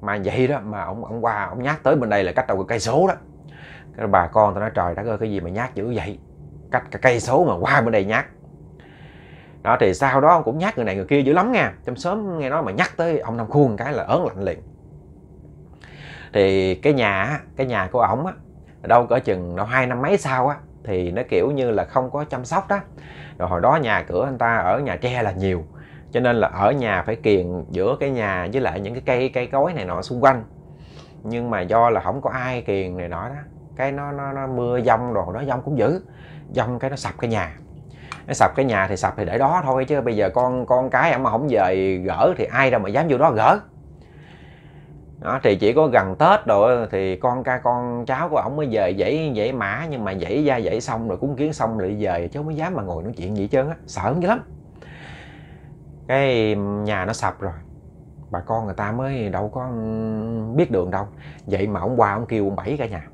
Mà vậy đó mà ông ông qua ông nhắc tới bên đây là cách đầu cây số đó. Cái bà con tao nói trời đất ơi cái gì mà nhát dữ vậy? Cách cái cây số mà qua bên đây nhát. Đó thì sau đó ông cũng nhát người này người kia dữ lắm nha. Trong sớm nghe nói mà nhắc tới ông năm khuôn cái là ớn lạnh liền thì cái nhà cái nhà của ổng á đâu cỡ chừng đâu hai năm mấy sau á thì nó kiểu như là không có chăm sóc đó. Rồi hồi đó nhà cửa anh ta ở nhà tre là nhiều cho nên là ở nhà phải kiền giữa cái nhà với lại những cái cây cây cối này nọ xung quanh. Nhưng mà do là không có ai kiền này nọ đó cái nó nó, nó mưa dông rồi đó dông cũng dữ dông cái nó sập cái nhà. Nó sập cái nhà thì sập thì để đó thôi chứ bây giờ con con cái mà không về gỡ thì ai đâu mà dám vô đó gỡ đó, thì chỉ có gần tết rồi thì con ca con cháu của ổng mới về dãy dãy mã nhưng mà dãy ra dãy xong rồi cúng kiến xong lại về chứ không có dám mà ngồi nói chuyện gì trơn á sợ dữ lắm. Cái nhà nó sập rồi bà con người ta mới đâu có biết đường đâu. Vậy mà ông qua ông kêu ông bảy cả nhà.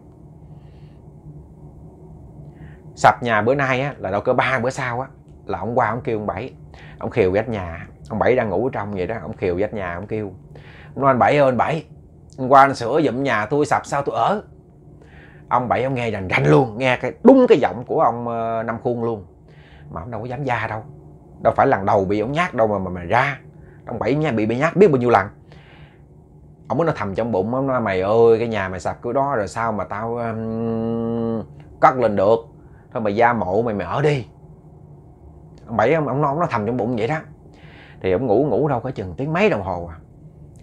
Sập nhà bữa nay á là đâu có ba bữa sau á là ông qua ông kêu ông bảy. Ông khiều vách nhà ông bảy đang ngủ ở trong vậy đó ông khiều vách nhà ông kêu ông nói anh bảy ơi anh bảy qua anh sửa dụm nhà tôi sập sao tôi ở. Ông bảy ông nghe rành rành luôn nghe cái đúng cái giọng của ông uh, năm khuôn luôn. Mà ông đâu có dám ra đâu. Đâu phải lần đầu bị ông nhát đâu mà mà, mà ra. Ông bảy nha bị bị nhát biết bao nhiêu lần. Ông mới nói thầm trong bụng ông nói mày ơi cái nhà mày sập cứ đó rồi sao mà tao um, cất lên được? Thôi mày ra mộ mày mày ở đi. Ông bảy ông, ông, nói, ông nói thầm trong bụng vậy đó. Thì ông ngủ ngủ đâu có chừng tiếng mấy đồng hồ à.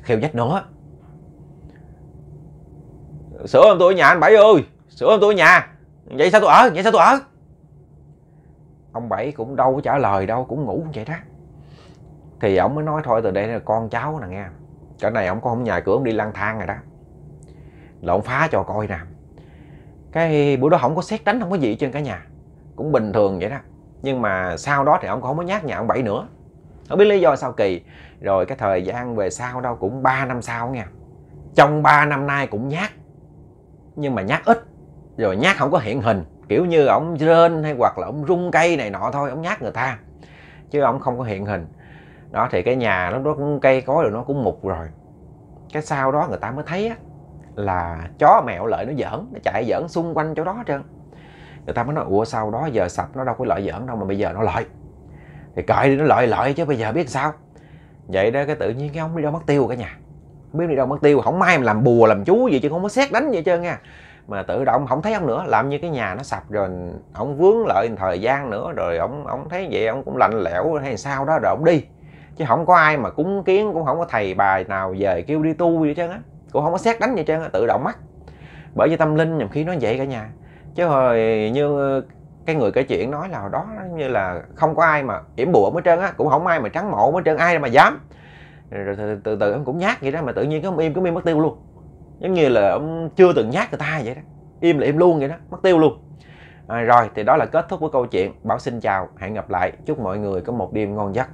Khiêu dách nữa sửa em tôi ở nhà anh bảy ơi. Sửa em tôi ở nhà. Vậy sao tôi ở? Vậy sao tôi ở? Ông bảy cũng đâu có trả lời đâu, cũng ngủ vậy đó. Thì ông mới nói thôi, từ đây là con cháu nè nghe. Cái này ông có không nhà cửa ông đi lang thang rồi đó. Là ông phá cho coi nè. Cái bữa đó không có xét đánh, không có gì trên cả nhà. Cũng bình thường vậy đó. Nhưng mà sau đó thì ông cũng không có nhát nhà ông bảy nữa. Không biết lý do sao kỳ. Rồi cái thời gian về sau đâu cũng 3 năm sau nha trong 3 năm nay cũng nhát nhưng mà nhát ít. Rồi nhát không có hiện hình. Kiểu như ổng rên hay hoặc là ổng rung cây này nọ thôi ổng nhát người ta. Chứ ổng không có hiện hình. Đó thì cái nhà lúc đó cũng cây cối rồi nó cũng mục rồi. Cái sau đó người ta mới thấy á, là chó mèo lợi nó giỡn nó chạy giỡn xung quanh chỗ đó hết trơn. Người ta mới nói ủa sau đó giờ sập nó đâu có lợi giỡn đâu mà bây giờ nó lợi. Thì cởi đi nó lợi lợi chứ bây giờ biết sao? Vậy đó cái tự nhiên cái ông đi đâu mất tiêu cả nhà biết đi đâu mất tiêu, không may mà làm bùa, làm chú gì chứ, không có xét đánh gì hết trơn nha. Mà tự động không thấy ông nữa, làm như cái nhà nó sập rồi, ông vướng lợi thời gian nữa, rồi ông ông thấy vậy ông cũng lạnh lẽo hay sao đó, rồi ông đi. Chứ không có ai mà cúng kiến, cũng không có thầy bài nào về kêu đi tu gì hết trơn á. Cũng không có xét đánh gì hết trơn á, tự động mất. Bởi vì tâm linh nhầm khi nó vậy cả nhà. Chứ hồi như cái người kể chuyện nói là đó, như là không có ai mà yểm bùa hết trơn á, cũng không ai mà trắng mộ hết trơn, ai mà dám rồi từ từ, từ ông cũng nhát vậy đó mà tự nhiên cái ông im cái im mất tiêu luôn. Giống như là ông chưa từng nhát người ta vậy đó. Im là im luôn vậy đó mất tiêu luôn. À, rồi thì đó là kết thúc của câu chuyện. Bảo xin chào hẹn gặp lại. Chúc mọi người có một đêm ngon giấc.